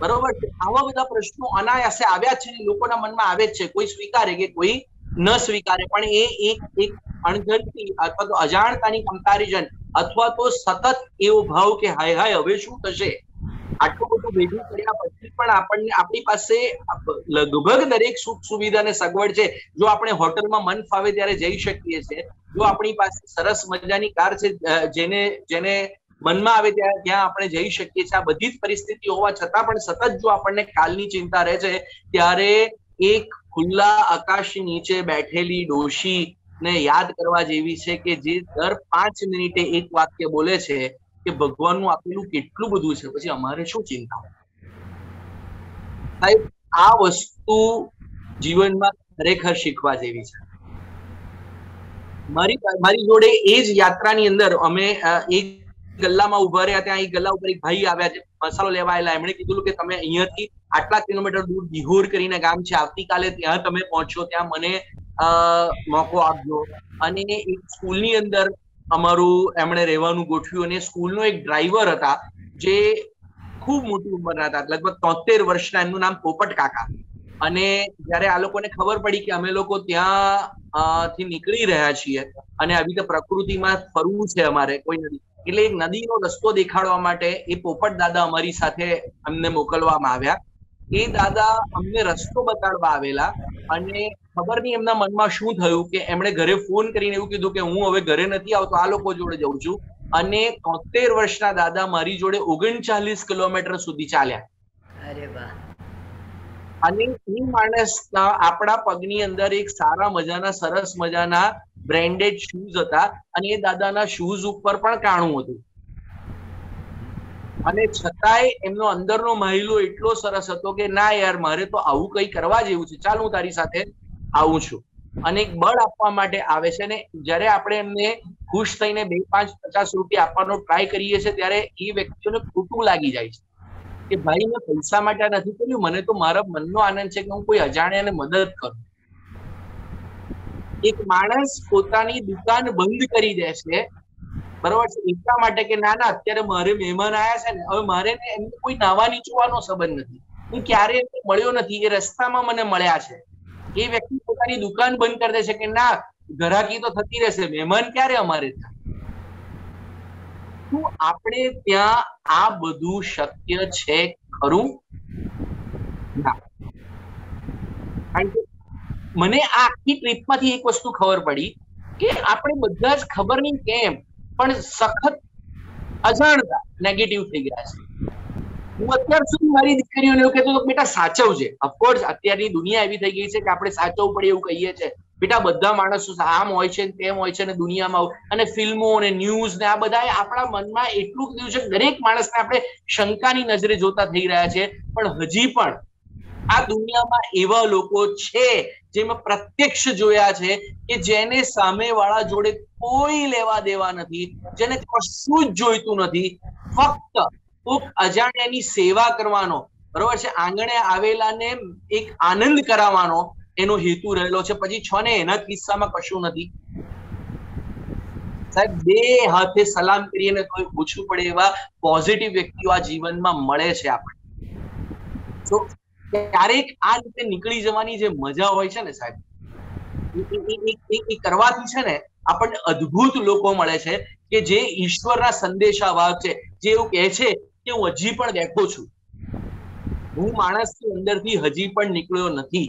બરોબર છે? આવા બધા પ્રશ્નો અનાયાસે આવ્યા છે લોકોના મનમાં આવે જ છે. કોઈ સ્વીકારે કે કોઈ ન સ્વીકારે, પણ એ એક એક અણઘડતી અથવા તો અજાણતાની કમ્પેરિઝન અથવા તો સતત એવો ભાવ કે હાય હાય, હવે શું થશે? આટલું બધું ભેગું કર્યા પછી પણ આપણને, આપણી પાસે લગભગ દરેક સુખ સુવિધા અને સગવડ છે. જો આપણે હોટલમાં મન ફાવે ત્યારે જઈ શકીએ છીએ. જો આપણી પાસે સરસ મજાની કાર છે જેને જેને મનમાં આવે ત્યાં ત્યાં આપણે જઈ શકીએ છીએ. આ બધી જ પરિસ્થિતિ હોવા છતાં પણ સતત જો આપણને કાલની ચિંતા રહે છે, ત્યારે એક ખુલ્લા આકાશ નીચે બેઠેલી ડોશી ને યાદ કરવા જેવી છે કે જે દર પાંચ મિનિટે એક વાક્ય બોલે છે કે ભગવાનનું આપેલું કેટલું બધું છે. પછી અમારે શું ચિંતા? સાહેબ, આ વસ્તુ જીવનમાં ખરેખર શીખવા જેવી છે. મારી મારી જોડે એ જ યાત્રાની અંદર અમે એક ગલ્લામાં ઊભા રહ્યા ત્યાં એક ગલ્લા ઉપર એક ભાઈ આવ્યા છે. મસાલો લેવા આવેલા. એમણે કીધું કે તમે અહીંયાથી આટલા કિલોમીટર દૂર દિહોર કરીને ગામ છે. આવતીકાલે ત્યાં તમે પહોંચો, ત્યાં મને મોકો આપજો. અને એક સ્કૂલની અંદર અમારું એમણે રહેવાનું ગોઠવ્યું અને સ્કૂલનો એક ડ્રાઈવર હતા જે ખૂબ મોટી ઉંમરના હતા. લગભગ તોતેર વર્ષના. એમનું નામ પોપટ કાકા. અને જ્યારે આ લોકોને ખબર પડી કે અમે લોકો ત્યાં નીકળી રહ્યા છીએ અને આવી રીતે પ્રકૃતિમાં ફરવું છે અમારે કોઈ નદી, એટલે એક નદીનો રસ્તો દેખાડવા માટે એ પોપટ દાદા અમારી સાથે અમને મોકલવામાં આવ્યા. એ દાદા અમને રસ્તો બતાડવા આવેલા અને ખબર નહીં એમના મનમાં શું થયું કે એમણે ઘરે ફોન કરીને એવું કીધું કે હું હવે ઘરે નથી આવતો, આ લોકો જોડે જઉં છું. અને તોતેર વર્ષના દાદા મારી જોડે ઓગણચાલીસ કિલોમીટર સુધી ચાલ્યા. અરે વાહ. અને એ માણસના આપણા પગની અંદર એક સારા મજાના, સરસ મજાના બ્રેન્ડેડ શૂઝ હતા અને એ દાદાના શૂઝ ઉપર પણ કાણું હતું. અને છતાંય એમનો અંદરનો મહિલો એટલો સરસ હતો કે ના યાર, મારે તો આવું કઈ કરવા જેવું છે. ચાલ હું તારી સાથે આવું છું. અને એક બળ આપવા માટે આવે છે ને, જ્યારે આપણે એમને ખુશ થઈને બે, પાંચ, પચાસ રૂપિયા આપવાનો ટ્રાય કરીએ છીએ, ત્યારે એ વ્યક્તિઓને ખોટું લાગી જાય છે. કે ભાઈ મેં પૈસા માટે આ નથી કર્યું, મને તો મારા મનનો આનંદ છે કે હું કોઈ અજાણ્યાને મદદ કરું. એક માણસ પોતાની દુકાન બંધ કરી દે છે બરોબર છે? એટલા માટે કે ના ના, અત્યારે મારે મહેમાન આવ્યા છે ને, હવે મારે એમને કોઈ નાવા નીચવાનો સંબંધ નથી. હું ક્યારે એમને મળ્યો નથી, એ રસ્તામાં મને મળ્યા છે. એ વ્યક્તિ પોતાની દુકાન બંધ કરી દે છે કે ના, ઘરાકી તો થતી રહેશે, મહેમાન ક્યારે અમારે થાય શું આપણે ત્યાં આ બધું શક્ય છે ખરું? મને આ આખી ટ્રીપમાંથી એક વસ્તુ ખબર પડી કે આપણે બધા જ ખબર નહીં કેમ, પણ સખત અજાણતા નેગેટિવ થઈ ગયા છે. હું અત્યાર સુધી મારી દીકરીઓને એવું કહેતો બેટા સાચવજે. ઓફકોર્સ અત્યારની દુનિયા એવી થઈ ગઈ છે કે આપણે સાચવવું પડે એવું કહીએ છીએ. બેટા, બધા માણસો આમ હોય છે તેમ હોય છે ને દુનિયામાં અને ફિલ્મો અને ન્યૂઝ ને આ બધા આપણા મનમાં એટલું થયું છે, દરેક માણસને આપણે શંકાની નજરે જોતા થઈ રહ્યા છે. પણ હજી પણ આ દુનિયામાં એવા લોકો છે જે મેં પ્રત્યક્ષ જોયા છે, કે જેને સામેવાળા જોડે કોઈ લેવા દેવા નથી, જેને કશું જ જોઈતું નથી. ફક્ત કોક અજાણ્યાની સેવા કરવાનો. બરોબર છે? આંગણે આવેલાને એક આનંદ કરાવવાનો. એનો હેતુ રહેલો છે. પછી છ ને એના કિસ્સામાં કશું નથી. સાહેબ, બે હાથે સલામ કરીને કોઈ પૂછવું પડે એવા પોઝિટિવ વ્યક્તિઓ આ જીવનમાં મળે છે આપણને. તો ક્યારેક આ રીતે નીકળી જવાની જે મજા હોય છે ને સાહેબ, એ કરવાથી છે ને આપણને અદ્ભુત લોકો મળે છે કે જે ઈશ્વરના સંદેશાવાહક છે. જે એવું કહે છે કે હું હજી પણ બેઠો છું. હું માણસની અંદરથી હજી પણ નીકળ્યો નથી.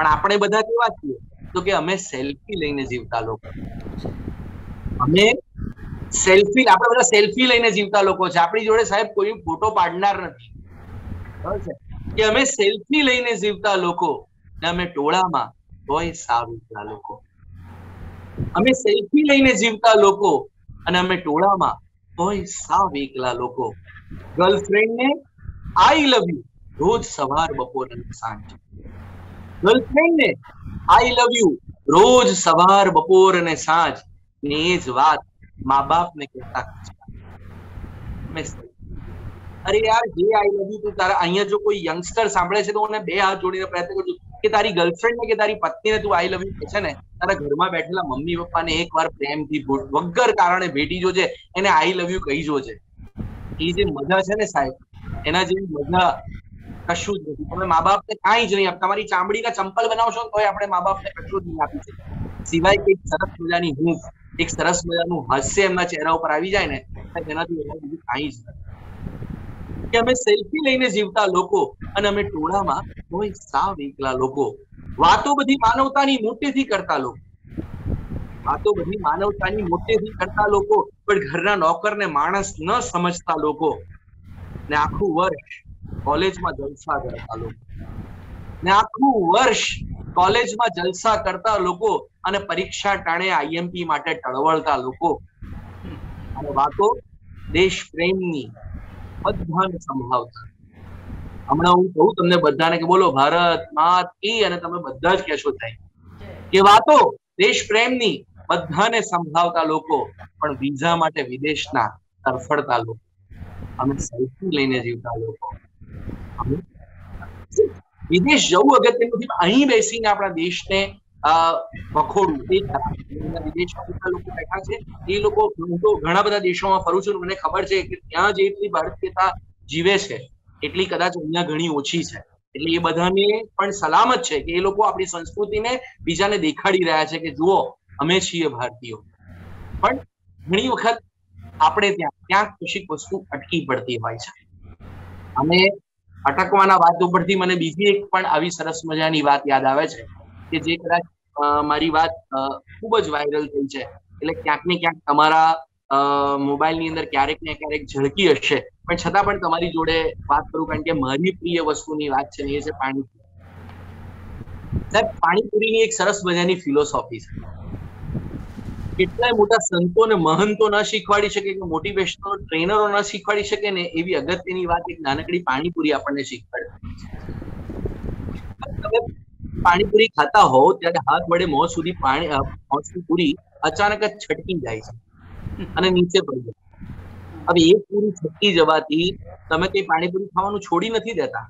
પણ આપણે બધા કેવા છીએ? તો કે અમે સેલ્ફી લઈને જીવતા લોકો. અમે સેલ્ફી આપણે બધા સેલ્ફી લઈને જીવતા લોકો છે. આપણી જોડે સાહેબ કોઈ ફોટો પાડનાર નથી. કે અમે સેલ્ફી લઈને જીવતા લોકો ને અમે ટોળામાં હોય સારું લોકો. અમે સેલ્ફી લઈને જીવતા લોકો અને અમે ટોળામાં હોય સાવ એકલા લોકો. ગર્લફ્રેન્ડ ને આઈ લવ યુ રોજ સવાર બપોર અને સાંજ ગર્લફ્રેન્ડ આઈ લવ યુ રોજ સવાર, બપોર અને સાંજ ને એ જ વાત મા બાપ ને કહેતા અરે યાર, જે આઈ લવ યુ તું, તારા અહીંયા જો કોઈ યંગસ્ટર સાંભળે છે તો મને બે હાથ જોડીને પ્રયત્ન કરજો કે તારી ગર્લફ્રેન્ડ ને કે તારી પત્ની ને તું આઈ લવ યુ કહે છે ને, તારા ઘરમાં બેઠેલા મમ્મી પપ્પા ને એકવાર પ્રેમથી વગર કારણે ભેટી જોજે એને આઈ લવ યુ કહી જોજે એ જે મજા છે ને સાહેબ, એના જેવી મજા કશું જ નથી. તમે મા બાપને કાંઈ જ નહીં તમારી ચામડીના ચંપલ બનાવશો તોય આપણે મા બાપને કશું જ નહીં આપી સિવાય કે સરસ મજાની હૂંફ એક સરસ મજાનું હાસ્ય એમના ચહેરા ઉપર આવી જાય ને એનાથી બીજું કાંઈ જ કે અમે સેલ્ફી લઈને જીવતા લોકો અને અમે ટોળામાં કોઈ સાવ એકલા લોકો વાતો બધી માનવતાની મોટેથી કરતા લોકો. વાતો બધી માનવતાની મોટેથી કરતા લોકો, પણ ઘરના નોકરને માણસ ન સમજતા લોકો. ને આખું વર્ષ કોલેજમાં જલસા કરતા લોકો. ને આખું વર્ષ કોલેજમાં જલસા કરતા લોકો અને પરીક્ષા ટાણે આઈએમપી માટે ટળવળતા લોકો. અને વાતો દેશ પ્રેમની બધાને સંભાવતા હમણાં હું કહું તમને બધાને કે બોલો, ભારત માત એ અને તમે બધા જ કહેશો થાય કે વાતો દેશ પ્રેમની બધાને સંભાવતા લોકો, પણ વિઝા માટે વિદેશના તરફડતા લોકો. અમે સેલ્ફી લઈને જીવતા લોકો. વિદેશ જવું અગત્યનું અહીં બેસીને આપણા દેશને વખોડવું છું. મને ખબર છે કે ત્યાં જેટલી ભારતીયતા જીવે છે, એટલી કદાચ અહીંયા ઘણી ઓછી છે. એટલે એ બધાને પણ સલામત છે કે એ લોકો આપણી સંસ્કૃતિને બીજાને દેખાડી રહ્યા છે કે જુઓ, અમે છીએ ભારતીયો. પણ ઘણી વખત આપણે ત્યાં, ક્યાંક કશીક વસ્તુ અટકી પડતી હોય છે. અને અટકવાના વાત ઉપરથી મને બીજી એક પણ આવી સરસ મજાની વાત યાદ આવે છે કે જે કદાચ મારી વાત ખૂબ જ વાયરલ થઈ છે. એટલે ક્યાંક ને ક્યાંક તમારા મોબાઈલની અંદર ક્યારેક ને ક્યારેક ઝળકી હશે. પણ છતાં પણ તમારી જોડે વાત કરું કારણ કે મારી પ્રિય વસ્તુની વાત છે એ છે પાણીપુરી. સાહેબ, પાણીપુરીની એક સરસ મજાની ફિલોસોફી છે. કેટલાય મોટા સંતો ને મહંતો ન શીખવાડી શકે કે મોટિવેશનલ ટ્રેનરો ના શીખવાડી શકે ને એવી અગત્યની વાત એક નાનકડી પાણીપુરી આપણને શીખવાડે. તમે પાણીપુરી ખાતા હોવ ત્યારે હાથ વડે મોં સુધી પાણી મોંની પૂરી અચાનક જ છટકી જાય છે અને નીચે પડી જાય. હવે એ પૂરી છટકી જવાથી તમે કઈ પાણીપુરી ખાવાનું છોડી નથી દેતા?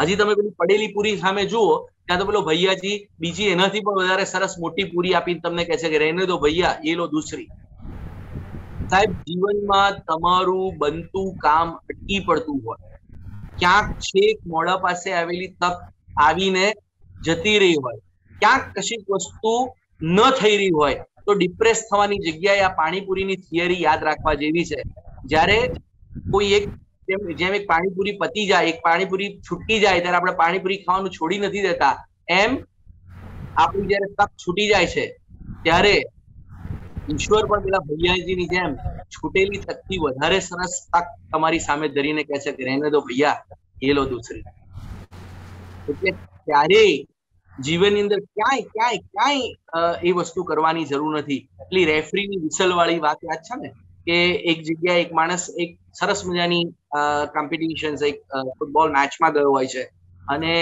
હજી તમે પેલી પડેલી પૂરી સામે જુઓ, ત્યાં તો પેલો ભૈયાજી બીજી એનાથી પણ વધારે સરસ મોટી પૂરી આપીને તમને કહે છે કે રહેને દો ભૈયા, એ લો દૂસરી. સાહેબ, જીવનમાં તમારું બનતું કામ અટકી પડતું હોય. ક્યાંક છેક મોડા પાસે આવેલી તક આવીને જતી રહી હોય. ક્યાંક કશીક વસ્તુ ન થઈ રહી હોય, તો ડિપ્રેસ થવાની જગ્યાએ આ પાણીપુરીની થિયરી યાદ રાખવા જેવી છે. જ્યારે કોઈ એક જેમ એક પાણીપુરી પતી જાય, એક પાણીપુરી છૂટી જાય, ત્યારે આપણે પાણીપુરી ખાવાનું છોડી નથી દેતા. એમ આપણી જયારે તક છૂટી જાય છે, ત્યારે ઈશ્વર પણ પેલા ભૈયાજીની જેમ છૂટેલી તકથી વધારે સરસ તક તમારી સામે ધરીને કહે છે કે રહેને દો ભૈયા, એ દૂસરી. એટલે ક્યારેય જીવનની અંદર ક્યાંય ક્યાંય ક્યાંય એ વસ્તુ કરવાની જરૂર નથી. એટલી રેફરીની વિસલ વાળી વાત યાદ છે ને? કે એક જગ્યાએ એક માણસ એક સરસ મજાની કોમ્પિટિશન એક ફૂટબોલ મેચમાં ગયો હોય છે. અને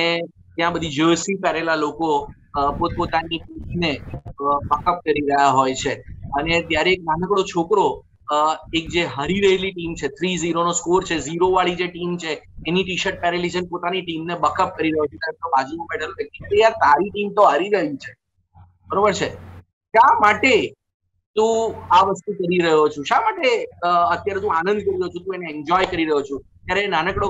ત્યાં બધી જર્સી પહેરેલા લોકો પોતપોતાની ટીમને બકઅપ કરી રહ્યા હોય છે. અને ત્યારે એક નાનકડો છોકરો એક જે હરી રહેલી ટીમ છે થ્રી ઝીરો નો સ્કોર છે ઝીરો વાળી જે ટીમ છે, એની ટી શર્ટ પહેરેલી છે પોતાની ટીમને બકઅપ કરી રહ્યો છે બાજુમાં બેઠેલો યાર તારી ટીમ તો હારી રહી છે. બરોબર છે? શા માટે તું આ વસ્તુ કરી રહ્યો છું. શા માટે અત્યારે તું આનંદ કરી રહ્યો છું તું એને એન્જોય કરી રહ્યો છું? ત્યારે નાનકડો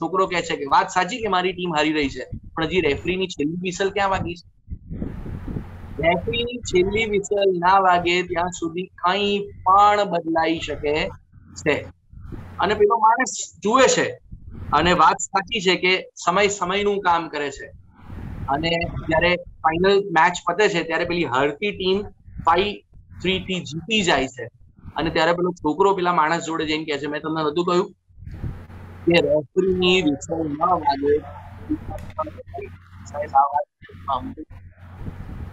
છોકરો કહે છે કે, વાત સાચી કે મારી ટીમ હારી રહી છે? પણ હજી રેફરીની છેલ્લી વિસલ ક્યાં વાગી છે? રેફરીની છેલ્લી વિસલ ના વાગે ત્યાં સુધી કઈ પણ બદલાઈ શકે છે. અને પેલો માણસ જુએ છે અને વાત સાચી છે કે સમય સમયનું કામ કરે છે. અને જ્યારે ફાઇનલ મેચ પતે છે, ત્યારે પેલી હારતી ટીમ ફાઈવ થ્રી થી જીતી જાય છે. અને ત્યારે પેલો છોકરો, પેલા માણસ જોડે જઈને કહે છે, મેં તમને નતું કહ્યું કે રેફરીની વિસલ ન વાગે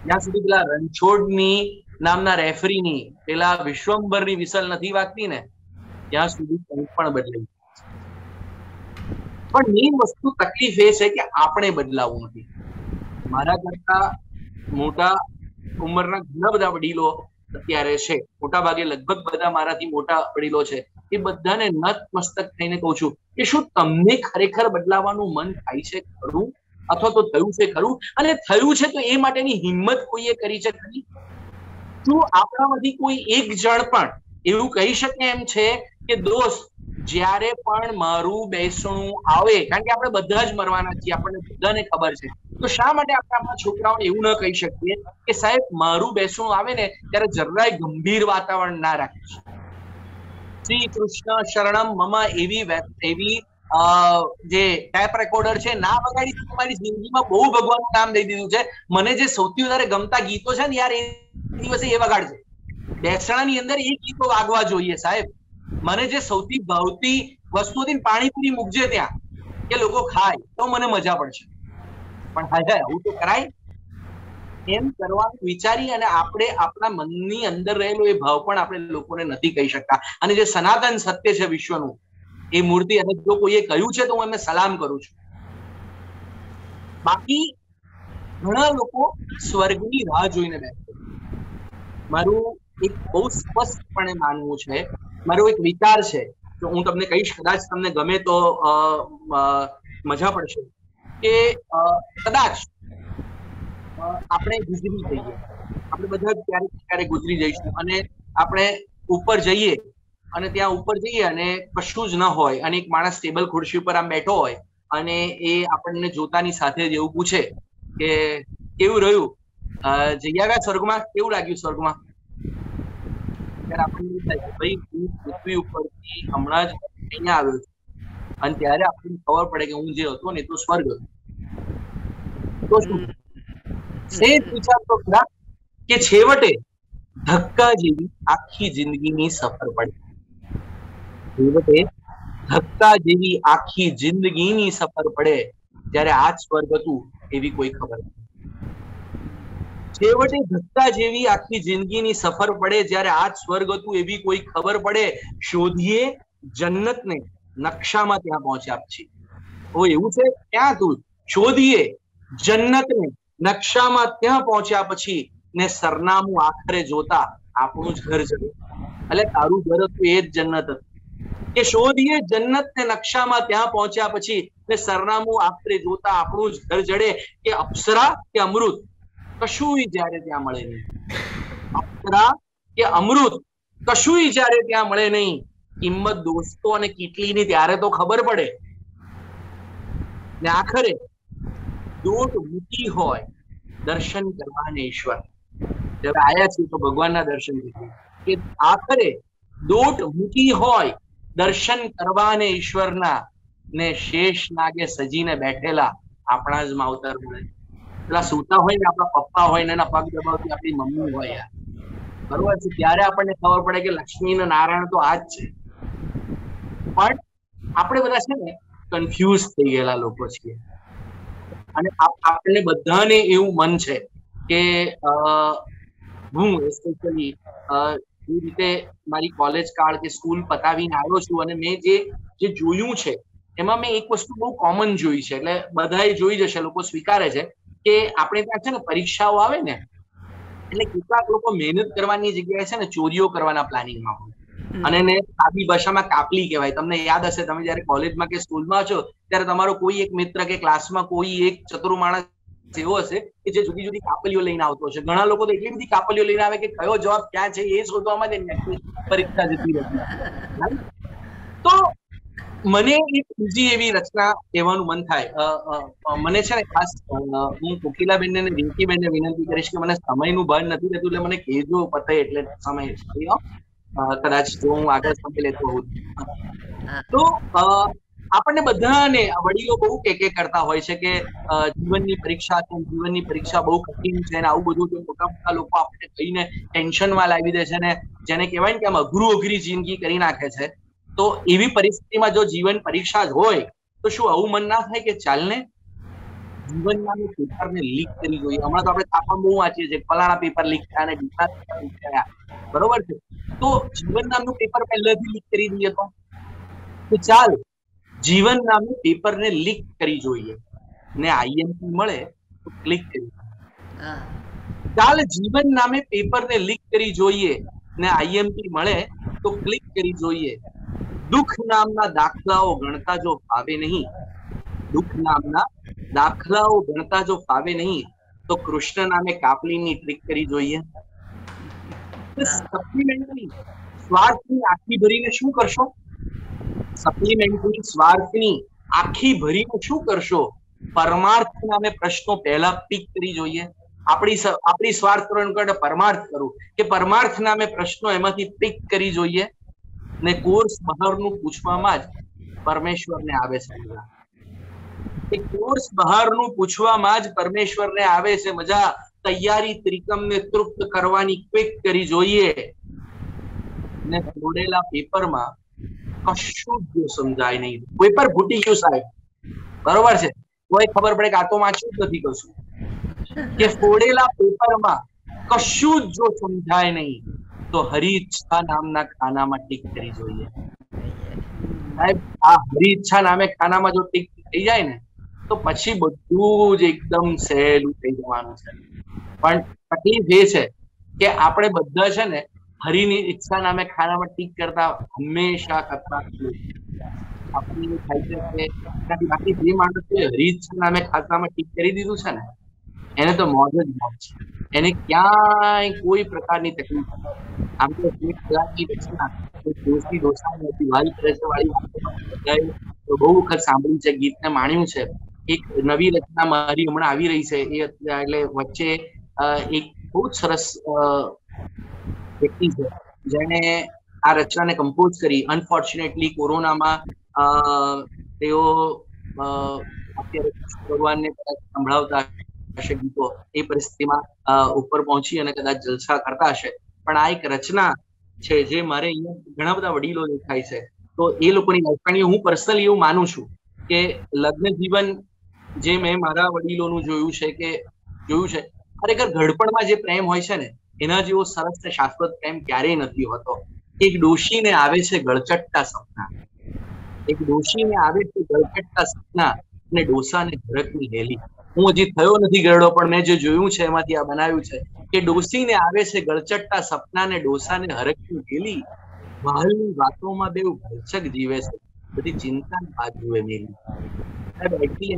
જ્યાં સુધી પેલા રણછોડની નામના રેફરીની પેલા વિશ્વંભરની વિસલ નથી વાગતી ને, ત્યાં સુધી કંઈ પણ બદલાઈ પણ મેઇન વસ્તુ તકલીફ એ છે કે આપણે બદલાવું નથી. મારા કરતા મોટા ઉંમરના ઘણા બધા વડીલો અત્યારે છે. મોટા ભાગે લગભગ બધા મારાથી મોટા વડીલો છે. એ બધાને નત થઈને કહું છું કે શું તમને ખરેખર બદલાવાનું મન થાય છે ખરું? અથવા તો થયું છે ખરું? અને થયું છે તો એ માટેની હિંમત કોઈએ કરી છે ખરી? શું આપણામાંથી કોઈ એક જણ પણ એવું કહી શકે એમ છે કે, દોસ્ત જ્યારે પણ મારું બેસણું આવે, કારણ કે આપણે બધા જ મરવાના છીએ, આપણને બધાને ખબર છે. તો શા માટે આપણે આપણા છોકરાઓને એવું ન કહી શકીએ કે સાહેબ, મારું બેસણું આવે ને ત્યારે જરાય ગંભીર વાતાવરણ ના રાખીશ શ્રી કૃષ્ણ શરણમ મમ એવી એવી જે ટેપ રેકોર્ડર છે, ના વગાડી તમારી જિંદગીમાં બહુ ભગવાનનું નામ દઈ દીધું છે. મને જે સૌથી વધારે ગમતા ગીતો છે ને યાર, એ દિવસે એ વગાડશે બેસણાની અંદર એ ગીતો વાગવા જોઈએ સાહેબ. મને જે સૌથી ભાવતી વસ્તુ હતી પાણીપુરી મૂકજે ત્યાં કે લોકો ખાય, તો મને મજા પડશે. પણ હા જાય આવું તો કરાય. એમ કરવાનું વિચારી અને આપણે આપણા મનની અંદર રહેલો એ ભાવ પણ આપણે લોકોને નથી કહી શકતા. અને જે સનાતન સત્ય છે વિશ્વનું, એ મૂર્તિ, અને જો કોઈએ કહ્યું છે, તો હું એમને સલામ કરું છું. બાકી, ઘણા લોકો સ્વર્ગની રાહ જોઈને બેસે મારું એક બહુ સ્પષ્ટપણે માનવું છે મારો એક વિચાર છે તો હું તમને કહીશ કદાચ તમને ગમે તો મજા પડશે કે કદાચ આપણે ગુજરી જઈએ. આપણે બધા ક્યારેક ક્યારેક ગુજરી જઈશું અને આપણે ઉપર જઈએ અને ત્યાં ઉપર જઈએ અને કશું જ ન હોય અને એક માણસ ટેબલ ખુરશી ઉપર આમ બેઠો હોય અને એ આપણને જોતાની સાથે જ એવું પૂછે કે, કેવું રહ્યું? જઈ આવ્યા સ્વર્ગમાં? કેવું લાગ્યું સ્વર્ગમાં? ત્યારે આપણને થાય કે ભાઈ હું પૃથ્વી ઉપરથી હમણાં જ અહીંયા આવ્યો છું. અને ત્યારે આપણને ખબર પડે કે હું જે હતો ને તો સ્વર્ગ તો શું? સેજ વિચાર તો ખરા કે છેવટે ધક્કા જેવી આખી જિંદગીની સફર પડે. છેવટે ધક્કા જેવી આખી જિંદગીની સફર પડે ત્યારે આ સ્વર્ગ હતું એવી કોઈ ખબર નથી. છેવટે ધક્કા જેવી આખી જિંદગીની સફર પડે જ્યારે આ સ્વર્ગ હતું એવી કોઈ ખબર પડે? શોધીએ જન્નતને નકશામાં ત્યાં પહોંચ્યા પછી. ઓ એવું છે ક્યાં તું? શોધીએ જન્નતને નકશામાં ત્યાં પહોંચ્યા પછી ને સરનામું આખરે જોતા આપણું જ ઘર જડે. એટલે તારું ઘર હતું એ જ જન્નત હતું. કે શોધીએ જન્નત ને નકશામાં ત્યાં પહોંચ્યા પછી ને સરનામું આખરે જોતા આપણું જ ઘર જડે કે અપ્સરા કે અમૃત? કશું જ્યારે ત્યાં મળે નહીં. કે અમૃત કશું જ્યારે ત્યાં મળે નહીં. કિંમત દોસ્તો અને કેટલીની ત્યારે તો ખબર પડે. ને આખરે દોટ મૂકી હોય દર્શન કરવાને ઈશ્વર. જ્યારે આયા છીએ તો ભગવાનના દર્શન કે આખરે દોટ મૂકી હોય દર્શન કરવાને ઈશ્વરના ને શેષ નાગે સજીને બેઠેલા આપણા જ માવતર મળે. પેલા સૂતા હોય ને, આપણા પપ્પા હોય ને, એના પગ દબાવતી આપણી મમ્મી હોય બરોબર છે? ત્યારે આપણને ખબર પડે કે લક્ષ્મી ને નારાયણ તો આ જ છે. પણ આપણે બધા છે ને કન્ફ્યુઝ થઈ ગયેલા લોકો છીએ. અને આપણને બધાને એવું મન છે કે હું સ્પેશિયલી જે રીતે મારી કોલેજ કાળ કે સ્કૂલ પતાવીને આવ્યો છું અને મેં જે જે જોયું છે, એમાં મેં એક વસ્તુ બહુ કોમન જોઈ છે. એટલે બધાએ જોઈ જશે લોકો સ્વીકારે છે. કે આપણે ત્યાં છે ને પરીક્ષાઓ આવે ને એટલે કેટલાક લોકો મહેનત કરવાની જગ્યાએ છે ને ચોરીઓ કરવાના પ્લાનિંગમાં હોય. અને એને સાદી ભાષામાં કાપલી કહેવાય. તમને યાદ હશે તમે જયારે કોલેજમાં કે સ્કૂલમાં છો ત્યારે તમારો કોઈ એક મિત્ર કે ક્લાસમાં કોઈ એક ચતુર માણસ એવો હશે કે જે જુદી જુદી કાપલીઓ લઈને આવતો હશે. ઘણા લોકો તો એટલી બધી કાપલીઓ લઈને આવે કે કયો જવાબ ક્યાં છે એ શોધવામાં જ પરીક્ષા જતી રહેતી તો મને બીજી એવી રચના કહેવાનું મન થાય. મને છે ને ખાસ હું કોકિલાબેન ને રિંકીબેન ને વિનંતી કરીશ કે મને સમયનું ભાન નથી રહેતું એટલે મને કહેજો પતે એટલે સમય કદાચ જો હું આગળ સમય લેતો હોઉં. તો આપણને બધાને વડીલો બહુ કે કે કરતા હોય છે કે જીવનની પરીક્ષા છે, જીવનની પરીક્ષા બહુ કઠિન છે અને આવું બધું મોટા મોટા લોકો આપણને કહીને ટેન્શનમાં લાવી દે છે ને જેને કહેવાય ને કે આમ અઘરું અઘરી જિંદગી કરી નાખે છે. તો એવી પરિસ્થિતિમાં જો જીવન પરીક્ષા જ હોય તો શું આવું મન ના થાય કે ચાલને? જીવન નામનું પેપરને લીક કરી જોઈએ. હમણાં તો આપણે તાપમાન બહુ વાંચીએ છીએ. ફલાણા પેપર લીક થયા અને બીજા બરોબર છે? તો જીવન નામનું પેપર પહેલેથી લીક કરી દઈએ તો? ચાલ જીવન નામનું પેપરને લીક કરી જોઈએ. ને આઈએમપી મળે તો ક્લિક કરી ચાલ જીવન નામે પેપરને લીક કરી જોઈએ ને આઈએમપી મળે તો ક્લિક કરી જોઈએ. દુઃખ નામના દાખલાઓ ગણતા જો ફાવે નહીં, દુઃખ નામના દાખલાઓ ગણતા જો ફાવે નહીં, તો કૃષ્ણ નામે કાપલીની ટ્રીક કરી જોઈએ. સપ્લિમેન્ટરી સ્વાર્થની આખી ભરીને શું કરશો? સપ્લિમેન્ટરી સ્વાર્થની આખી ભરીને શું કરશો? પરમાર્થ નામે પ્રશ્નો પહેલા પીક કરી જોઈએ. આપણી આપણી સ્વાર્થ કરવાનું પરમાર્થ કરું. કે પરમાર્થ નામે પ્રશ્નો એમાંથી પિક કરી જોઈએ. ને કોર્સ બહારનું પૂછવામાં જ પરમેશ્વરને આવે છે એ કોર્સ બહારનું પૂછવામાં જ પરમેશ્વરને આવે છે મજા. તૈયારી ત્રિકમને તૃપ્ત કરવાની ક્વિક કરી જોઈએ. ને જોડેલા પેપરમાં કશું જ સમજાય નહીં. પેપર ભૂટી ગયું સાહેબ. બરોબર છે? કોઈ ખબર પડે કે આ તો વાંચ્યું જ નથી કશું કે ફોડેલા પેપરમાં કશું જ જો સમજાય નહીં. તો હરિચ્છા નામના ખાનામાં ટીક કરી જોઈએ. સાહેબ, આ હરિચ્છા નામે ખાનામાં જો ટીક થઈ જાય ને, તો પછી બધું જ એકદમ સહેલું થઈ જવાનું છે. પણ તકલીફ એ છે કે આપણે બધા છે ને હરિની ઈચ્છા નામે ખાનામાં ટીક કરતા હંમેશા કરતા આપણને થાય છે કે, બાકી જે માણસે હરી ઈચ્છા નામે ખાતામાં ટીક કરી દીધું છે ને એને તો મોજ જ મોજ છે. એને ક્યાંય કોઈ પ્રકારની તકલીફ આમ તો એક કલાકની રચના દોસ્તી દોસ્તા હતી વાલી કરે વાળી તો બહુ વખત સાંભળ્યું છે, ગીતને માણ્યું છે. એક નવી રચના મારી હમણાં આવી રહી છે. એ એટલે વચ્ચે એક બહુ જ સરસ વ્યક્તિ છે. જેને આ રચનાને કમ્પોઝ કરી. અનફોર્ચ્યુનેટલી કોરોનામાં તેઓ અત્યારે ભગવાનને સંભળાવતા હશે ગીતો એ પરિસ્થિતિમાં ઉપર પહોંચી અને કદાચ જલસા કરતા હશે. પણ આ એક રચના છે જે મારે અહીંયા ઘણા બધા વડીલો દેખાય છે. તો એ લોકોની લાઈફ હું પર્સનલી એવું માનું છું કે લગ્ન જીવન જે મેં મારા વડીલોનું જોયું છે કે, જોયું છે, ખરેખર ઘડપણમાં જે પ્રેમ હોય છે ને, એના જેવો સરસ ને શાશ્વત પ્રેમ ક્યારેય નથી હોતો. એક ડોશીને આવે છે ગળચટ્ટા સપના. એક ડોશીને આવે છે ગળચટ્ટા સપના અને ડોસાને ઘરકની હેલી હું હજી થયો નથી ગરડો પણ મેં જે જોયું છે, એમાંથી આ બનાવ્યું છે કે ડોસીને આવે છે ગળચટ્ટા સપના ને ડોસાને હરકતી ગેલી વહાલની વાતોમાં બેઉ ભરચક જીવે છે. બધી ચિંતા બાજુએ મેલી. એટલી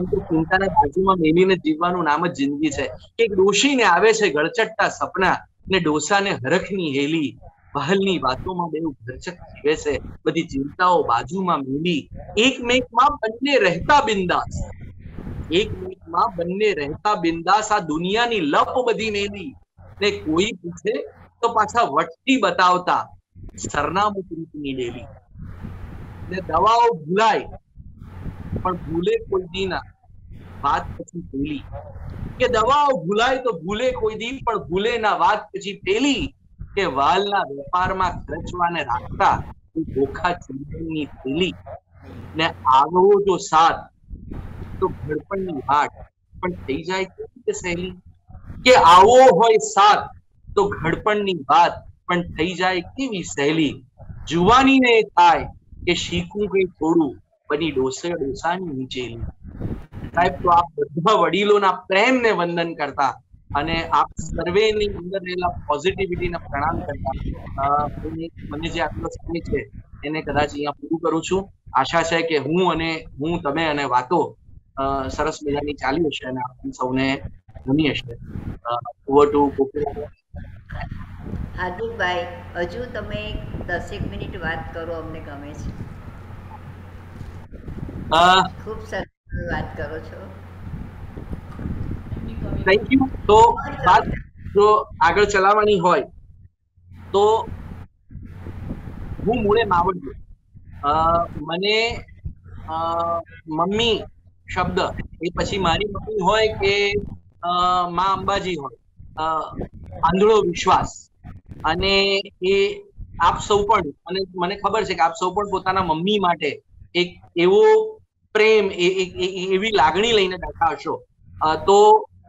બાજુમાં મેલીને જીવવાનું નામ જ જિંદગી છે. કે ડોશીને આવે છે ગળચટતા સપના ને ડોસાને હરખની હેલી. વહાલની વાતોમાં બેઉ ભરચક જીવે છે. બધી ચિંતાઓ બાજુમાં મેલી. એક મેકમાં બંને રહેતા બિંદાસ. એક મિનિટમાં બંને રહેતા બિંદાસ આ દુનિયાની લપ બધી મેલી. ને કોઈ પૂછે તો પાછા વટતી બતાવતા, સરનામું પ્રીતની ડેલી ને દવાઓ ભૂલાય, પણ ભૂલે કોઈ દી ના. વાત પછી પેલી, કે દવાઓ ભૂલાય તો ભૂલે કોઈ દી, પણ ભૂલે ના. વાત પછી પેલી, કે વાલના વેપારમાં ખર્ચવાને રાખતા ધોખા ચંદનની થેલી ને આગવો જો સાથ તો ઘડપણની વાટ પણ થઈ જાય કેવી સહેલી? કે આવો હોય સાથ તો ઘડપણની વાત પણ થઈ જાય કેવી સહેલી? જુવાનીને થાય કે શીખું કઈ થોડું, બની ડોસે ડોસાની નીચેલી. સાહેબ, તો આપ બધા વડીલોના પ્રેમને વંદન કરતા અને આપ સર્વેની અંદર રહેલા પોઝિટિવિટીને પ્રણામ કરતા. મને જે આટલો સમય છે, એને કદાચ અહીંયા પૂરું કરું છું. આશા છે કે હું અને હું, તમે અને વાતો સરસ મજાની ચાલી હશે અને આપણે સૌને ગમી હશે. ઓવર ટુ હાર્દિકભાઈ હજુ તમે દસેક મિનિટ વાત કરો અમને ગમે છે. ખૂબ સરસ વાત કરો છો. થેન્ક યુ તો વાત જો આગળ ચલાવવાની હોય તો હું મૂળે માવડિયો. મને મમ્મી શબ્દ. એ પછી મારી મમ્મી હોય કે મા અંબાજી હોય. આંધળો વિશ્વાસ. અને એ આપ સૌ પણ, અને મને ખબર છે કે આપ સૌ પણ પોતાના મમ્મી માટે એક એવો પ્રેમ એવી લાગણી લઈને બેઠા હશો. તો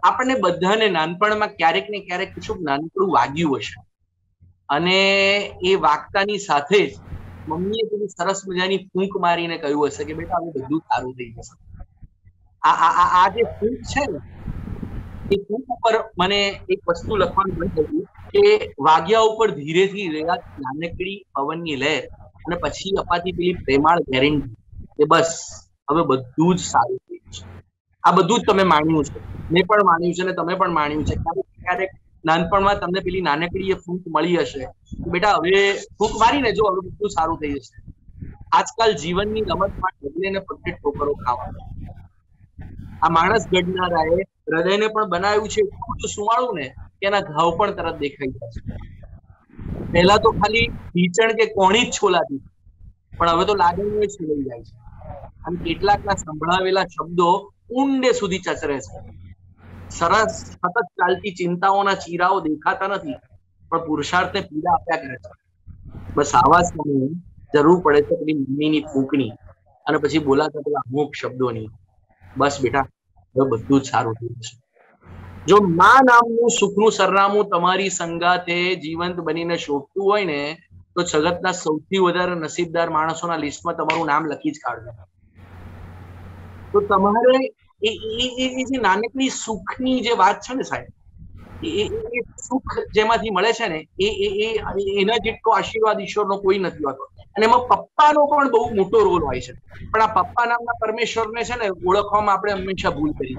આપણને બધાને નાનપણમાં ક્યારેક ને ક્યારેક કશું નાનકડું વાગ્યું હશે. અને એ વાગતાની સાથે જ મમ્મીએ પેલી સરસ મજાની ફૂંક મારીને કહ્યું હશે કે, બેટા, હવે બધું સારું થઈ જશે. આ જે ફૂટ છે ને, એ ફૂટ ઉપર મને એક વસ્તુ લખવાનું મન થયું કે વાગ્યા ઉપર ધીરેથી રહ્યા નાનકડી પવનની લહેર અને પછી અપાતી પેલી પ્રેમાળ ગેરંટી કે બસ, હવે બધું જ સારું થઈ છે. આ બધું જ તમે માણ્યું છે. મેં પણ માણ્યું છે અને તમે પણ માણ્યું છે. ક્યારેક ક્યારેક નાનપણમાં તમને પેલી નાનકડી એ ફૂંક મળી હશે. બેટા, હવે ફૂંક મારીને જો, હવે બધું સારું થઈ જશે. આજકાલ જીવનની રમતમાં ઢગલે ને પગલે ઠોકરો ખાવા. આ માણસ ઘડનારાએ હૃદયને પણ બનાવ્યું છે સુવાળું ને એના ઘાવ પણ તરત દેખાઈ જાય છે. તો ખાલી ઢીચણ કે કોણી જ છોલાતી પણ હવે તો લાગણીઓ છોલાઈ જાય છે. અને કેટલાકના સંભળાવેલા શબ્દો ઊંડે સુધી ચચરે છે. સરસ, સતત ચાલતી ચિંતાઓના ચીરાઓ દેખાતા નથી, પણ પુરુષાર્થને પીડા આપ્યા કરે છે. બસ આવા સમયે જરૂર પડે છે પેલી મમ્મીની ફૂંકણી અને પછી બોલાતા પેલા અમુક શબ્દોની. બસ બેટા બધું જ સારું થઈ જશે. જો મા નામનું સુખનું સરનામું તમારી સંગાતે જીવંત બનીને શોધતું હોય ને, તો જગતના સૌથી વધારે નસીબદાર માણસોના લિસ્ટમાં તમારું નામ લખી જ કાઢજો. તો તમારે એ જે નાનકડી સુખની જે વાત છે ને સાહેબ, એ સુખ જેમાંથી મળે છે ને એ, એના જેટલો આશીર્વાદ ઈશ્વરનો કોઈ નથી હોતો. અને એમાં પપ્પાનો પણ બહુ મોટો રોલ હોય છે. પણ આ પપ્પા નામના પરમેશ્વરને છે ને ઓળખવામાં આપણે હંમેશા ભૂલ કરી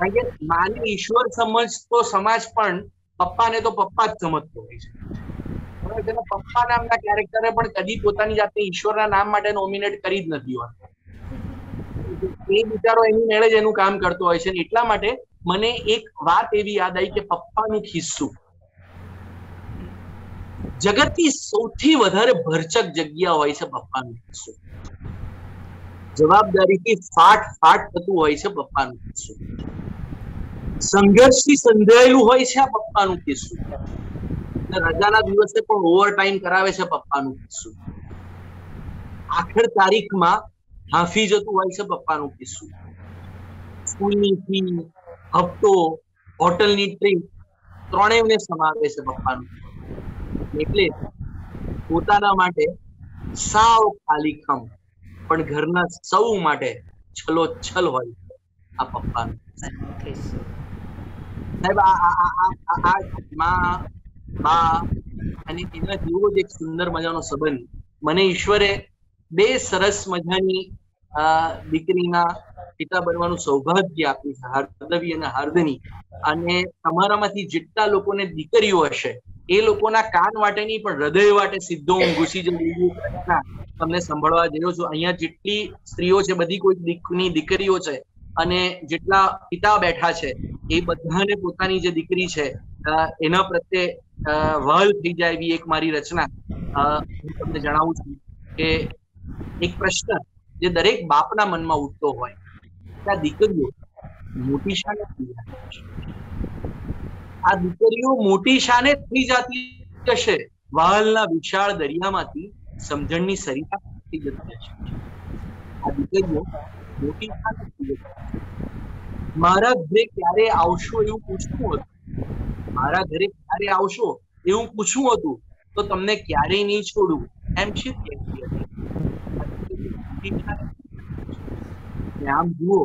કારણ કે માને ઈશ્વર સમજતો સમાજ પણ પપ્પાને તો પપ્પા જ સમજતો હોય છે. તેના પપ્પા નામના કેરેક્ટરે પણ કદી પોતાની જાતને ઈશ્વરના નામ માટે નોમિનેટ કરી જ નથી હોતો. એ બિચારો એની મેળે જ એનું કામ કરતો હોય છે એટલા માટે મને એક વાત એવી યાદ આવી કે પપ્પાનું ખિસ્સું જગતની સૌથી વધારે ભરચક જગ્યા હોય છે પપ્પાનું ખિસ્સું જવાબદારીથી ફાટ ફાટ થતું હોય છે પપ્પાનું ખિસ્સું સંઘર્ષથી સંધાયેલું હોય છે આ પપ્પાનું કિસ્સું. રજાના દિવસે પણ ઓવર ટાઈમ કરાવે છે પપ્પાનું કિસ્સું. આખર તારીખમાં હાંફી જતું હોય છે પપ્પાનું કિસ્સું. સ્કૂલની ફી, હપ્તો, હોટલની ટ્રીપ ત્રણેયને સમાવે છે પપ્પાનું એટલે પોતાના માટે સાવ ખાલી ખમ. પણ ઘરના સૌ માટે છલો છલ હોય આ પપ્પાનું. સાહેબ આ માં બા અને એના જેવો જ એક સુંદર મજાનો સંબંધ. મને ઈશ્વરે બે સરસ મજાની દીકરીના પિતા બનવાનું સૌભાગ્ય આપ્યું છે હાર્દવી અને હાર્દની. અને તમારામાંથી જેટલા લોકોને દીકરીઓ હશે એ લોકોના કાન માટે નહીં, પણ હૃદય માટે સીધો હું ઘૂસી જઉં તમને સંભળવા જયો છું અહીંયા જેટલી સ્ત્રીઓ છે, બધી કોઈ દીકની દીકરીઓ છે અને જેટલા પિતા બેઠા છે, એ બધાને પોતાની જે દીકરી છે એના પ્રત્યે વહલ થઈ જાય એવી એક મારી રચના હું તમને જણાવું છું કે એક પ્રશ્ન જે દરેક બાપના મનમાં ઉઠતો હોય, કે આ દીકરીઓ મોટી છે? આ દીકરીઓ મોટી શાને થઈ જતી હશે. વાહલના વિશાળ દરિયામાંથી સમજણની સરિતા થઈ જતી હશે આ દીકરીઓ મોટી શાને થઈ જતી મારા ઘરે ક્યારે આવશો એવું પૂછવું હતું. મારા ઘરે ક્યારે આવશો એવું પૂછવું હતું. તો તમને ક્યારેય નહીં છોડું. એમ છે. આમ જુઓ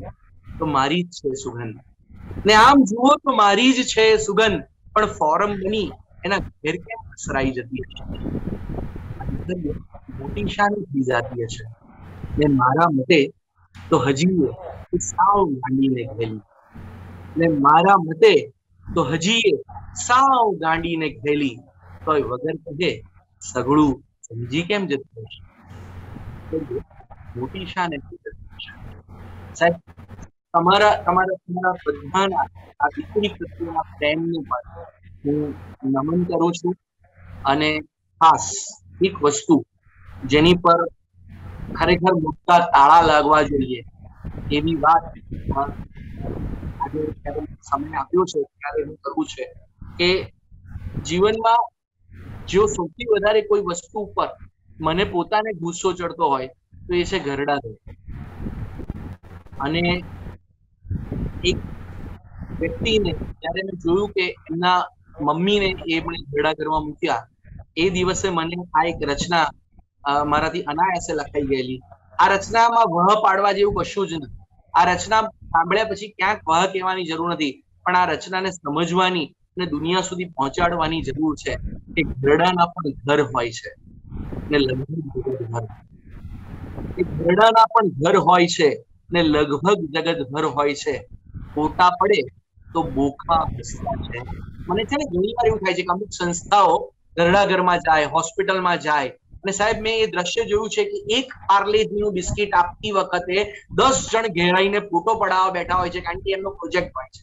તો મારી જ છે સુગંધ. ને આમ જુઓ તો મારી જ છે સુગંધ, પણ ફોરમ બની, એના ઘેર કેમ સરાઈ જતી હશે? મોટી શાની થઈ જતી હશે. ને મારા મતે તો હજી સાવ ગાંડીને ઘેલી ને મારા મતે તો હજી સાવ ગાંડીને ઘેલી તોય વગર કહે સગડું સમજી કેમ જતું હશે? મોટી શાને થઈ જતી હશે. સાહેબ તમારા તમારા તમારા બધાના આ દીકરી પ્રત્યેના પ્રેમને પણ હું નમન કરું છું. અને ખાસ એક વસ્તુ જેની પર ખરેખર મોટા તાળા લાગવા જોઈએ એવી વાત આજે સમય આપ્યો છે ત્યારે હું કરું છે કે જીવનમાં જો સૌથી વધારે કોઈ વસ્તુ ઉપર મને પોતાને ગુસ્સો ચડતો હોય તો એ છે ઘરડા અને એક વ્યક્તિને જ્યારે મેં જોયું કે એમના મમ્મીને એ પણ ભેડા ઘરમાં મૂક્યા, એ દિવસે મને આ એક રચના મારાથી અનાયાસે લખાઈ ગયેલી. આ રચનામાં વહ પાડવા જેવું કશું જ નથી. આ રચના સાંભળ્યા પછી ક્યાંક વહ કહેવાની જરૂર નથી, પણ આ રચનાને સમજવાની અને દુનિયા સુધી પહોંચાડવાની જરૂર છે. કે ઘરડાના પણ ઘર હોય છે. ને લગભગ ઘર. એ ઘરડાના પણ ઘર હોય છે ને લગભગ જગત ઘર હોય છે. ફોટા પડે તો બોખા છે. મને છે ને ઘણી વાર એવું થાય છે કે અમુક સંસ્થાઓ ઘરડાઘરમાં જાય, હોસ્પિટલમાં જાય અને સાહેબ મેં એ દ્રશ્ય જોયું છે કે એક પાર્લેજીનું બિસ્કિટ આપતી વખતે દસ જણ ઘેરાઈને ફોટો પડાવવા બેઠા હોય છે, કારણ કે એમનો પ્રોજેક્ટ હોય છે.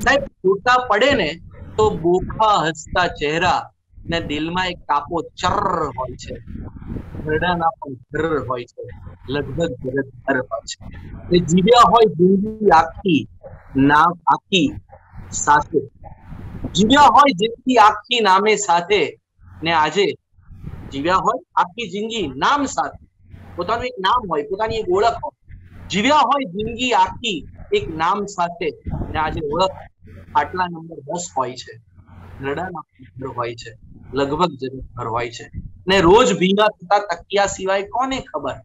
સાહેબ, ફોટા પડે ને તો બોખા હસતા ચહેરા ને દિલમાં એક કાપો ચર હોય છે. ઘરડાના પણ ઘર હોય છે. લગભગ જગત ઘર હોય છે. એ જીવ્યા હોય જિંદગી આખી નામ આખી સાથે. જીવ્યા હોય જિંદગી આખી નામે સાથે ને આજે જીવ્યા હોય આખી જિંદગી નામ સાથે. પોતાનું એક નામ હોય, પોતાની એક ઓળખ હોય. જીવ્યા હોય જિંદગી આખી એક નામ સાથે ને આજે ઓળખ આટલા નંબર દસ હોય છે. રડાના ઘર હોય છે. લગભગ ઘર હોય છે. ને રોજ ભીના થતા તકિયા સિવાય કોને ખબર?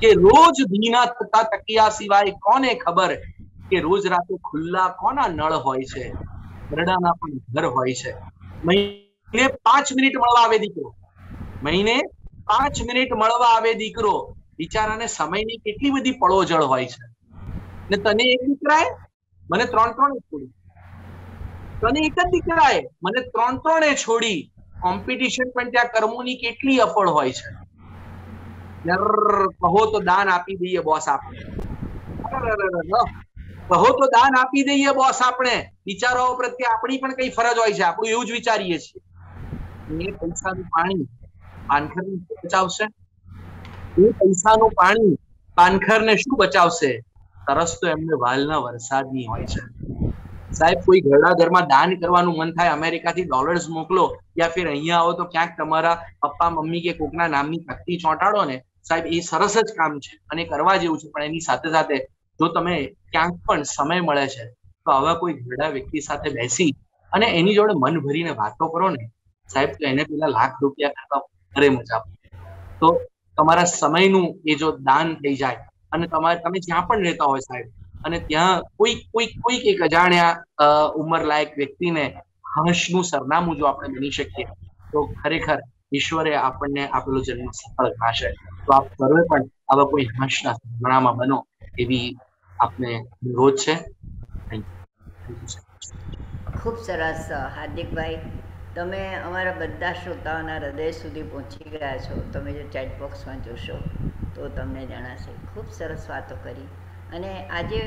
કે રોજ ભીના થતા તકિયા સિવાય કોને ખબર કે રોજ રાતે ખુલ્લા કોના નળ હોય છે? ઘરડાના પણ ઘર હોય છે. મહિને પાંચ મિનિટ મળવા આવે દીકરો. મહિને પાંચ મિનિટ મળવા આવે દીકરો. બિચારાને સમયની કેટલી બધી પળોજળ હોય છે. ને તને એક દીકરાએ? મને ત્રણ ત્રણ છોડી. તને એક જ દીકરાએ? મને ત્રણ ત્રણે છોડી. કોમ્પિટિશન પણ ત્યાં કર્મોની કેટલી અફળ હોય છે? કહો તો દાન આપી દઈએ બોસ આપણે. કહો તો દાન આપી દઈએ બોસ આપણે. બિચારાઓ પ્રત્યે આપણી પણ કઈ ફરજ હોય છે? આપણું એવું જ વિચારીએ છીએ. એ પૈસાનું પાણી પાનખરને શું બચાવશે? એ પૈસાનું પાણી પાનખરને શું બચાવશે? તરસ તો એમને વાલના વરસાદની હોય છે. સાહેબ, કોઈ ઘરડા ઘરમાં દાન કરવાનું મન થાય, અમેરિકાથી ડોલર્સ મોકલો, યા ફિર અહીંયા આવો તો ક્યાંક તમારા પપ્પા, મમ્મી કે કોકના નામની તકતી ચોંટાડો ને, સાહેબ, એ સરસ જ કામ છે અને કરવા જેવું છે, પણ એની સાથે સાથે જો તમે ક્યાંક પણ સમય મળે છે, તો આવા કોઈ ઘરડા વ્યક્તિ સાથે બેસી અને એની જોડે મન ભરીને વાતો કરો ને, સાહેબ, તો એને પેલા લાખ રૂપિયા કરતા વધારે મજા તો તમારા સમયનું એ જો દાન થઈ જાય અને તમારે, તમે જ્યાં પણ રહેતા હોય સાહેબ અને ત્યાં કોઈ કોઈ કોઈક એક અજાણ્યા ઉંમર લાયક વ્યક્તિને હંસનું સરનામું જો આપણે બની શકીએ, તો ખરેખર ઈશ્વરે આપણને આપેલો જન્મ સફળ થશે તો આપ સર્વે પણ આવા કોઈ હંસના સરનામા બનો એવી આપને અનુરોધ છે. ખૂબ સરસ હાર્દિકભાઈ. તમે અમારા બધા શ્રોતાઓના હૃદય સુધી પહોંચી ગયા છો. તમે જો ચેટબોક્સમાં જોશો, તો તમને જણાશે. ખૂબ સરસ વાતો કરી. અને આજે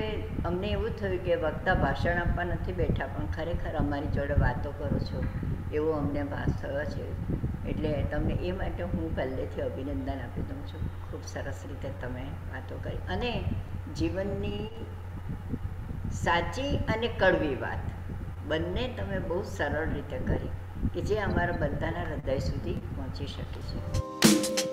અમને એવું થયું કે વક્તા ભાષણ આપવા નથી બેઠા, પણ ખરેખર અમારી જોડે વાતો કરો છો, એવો અમને ભાસ થયો છે. એટલે તમને એ માટે હું પહેલેથી અભિનંદન આપી દઉં છું. ખૂબ સરસ રીતે તમે વાતો કરી. અને જીવનની સાચી અને કડવી વાત, બંને તમે બહુ સરળ રીતે કરી કે જે અમારા બધાના હૃદય સુધી પહોંચી શકે છે.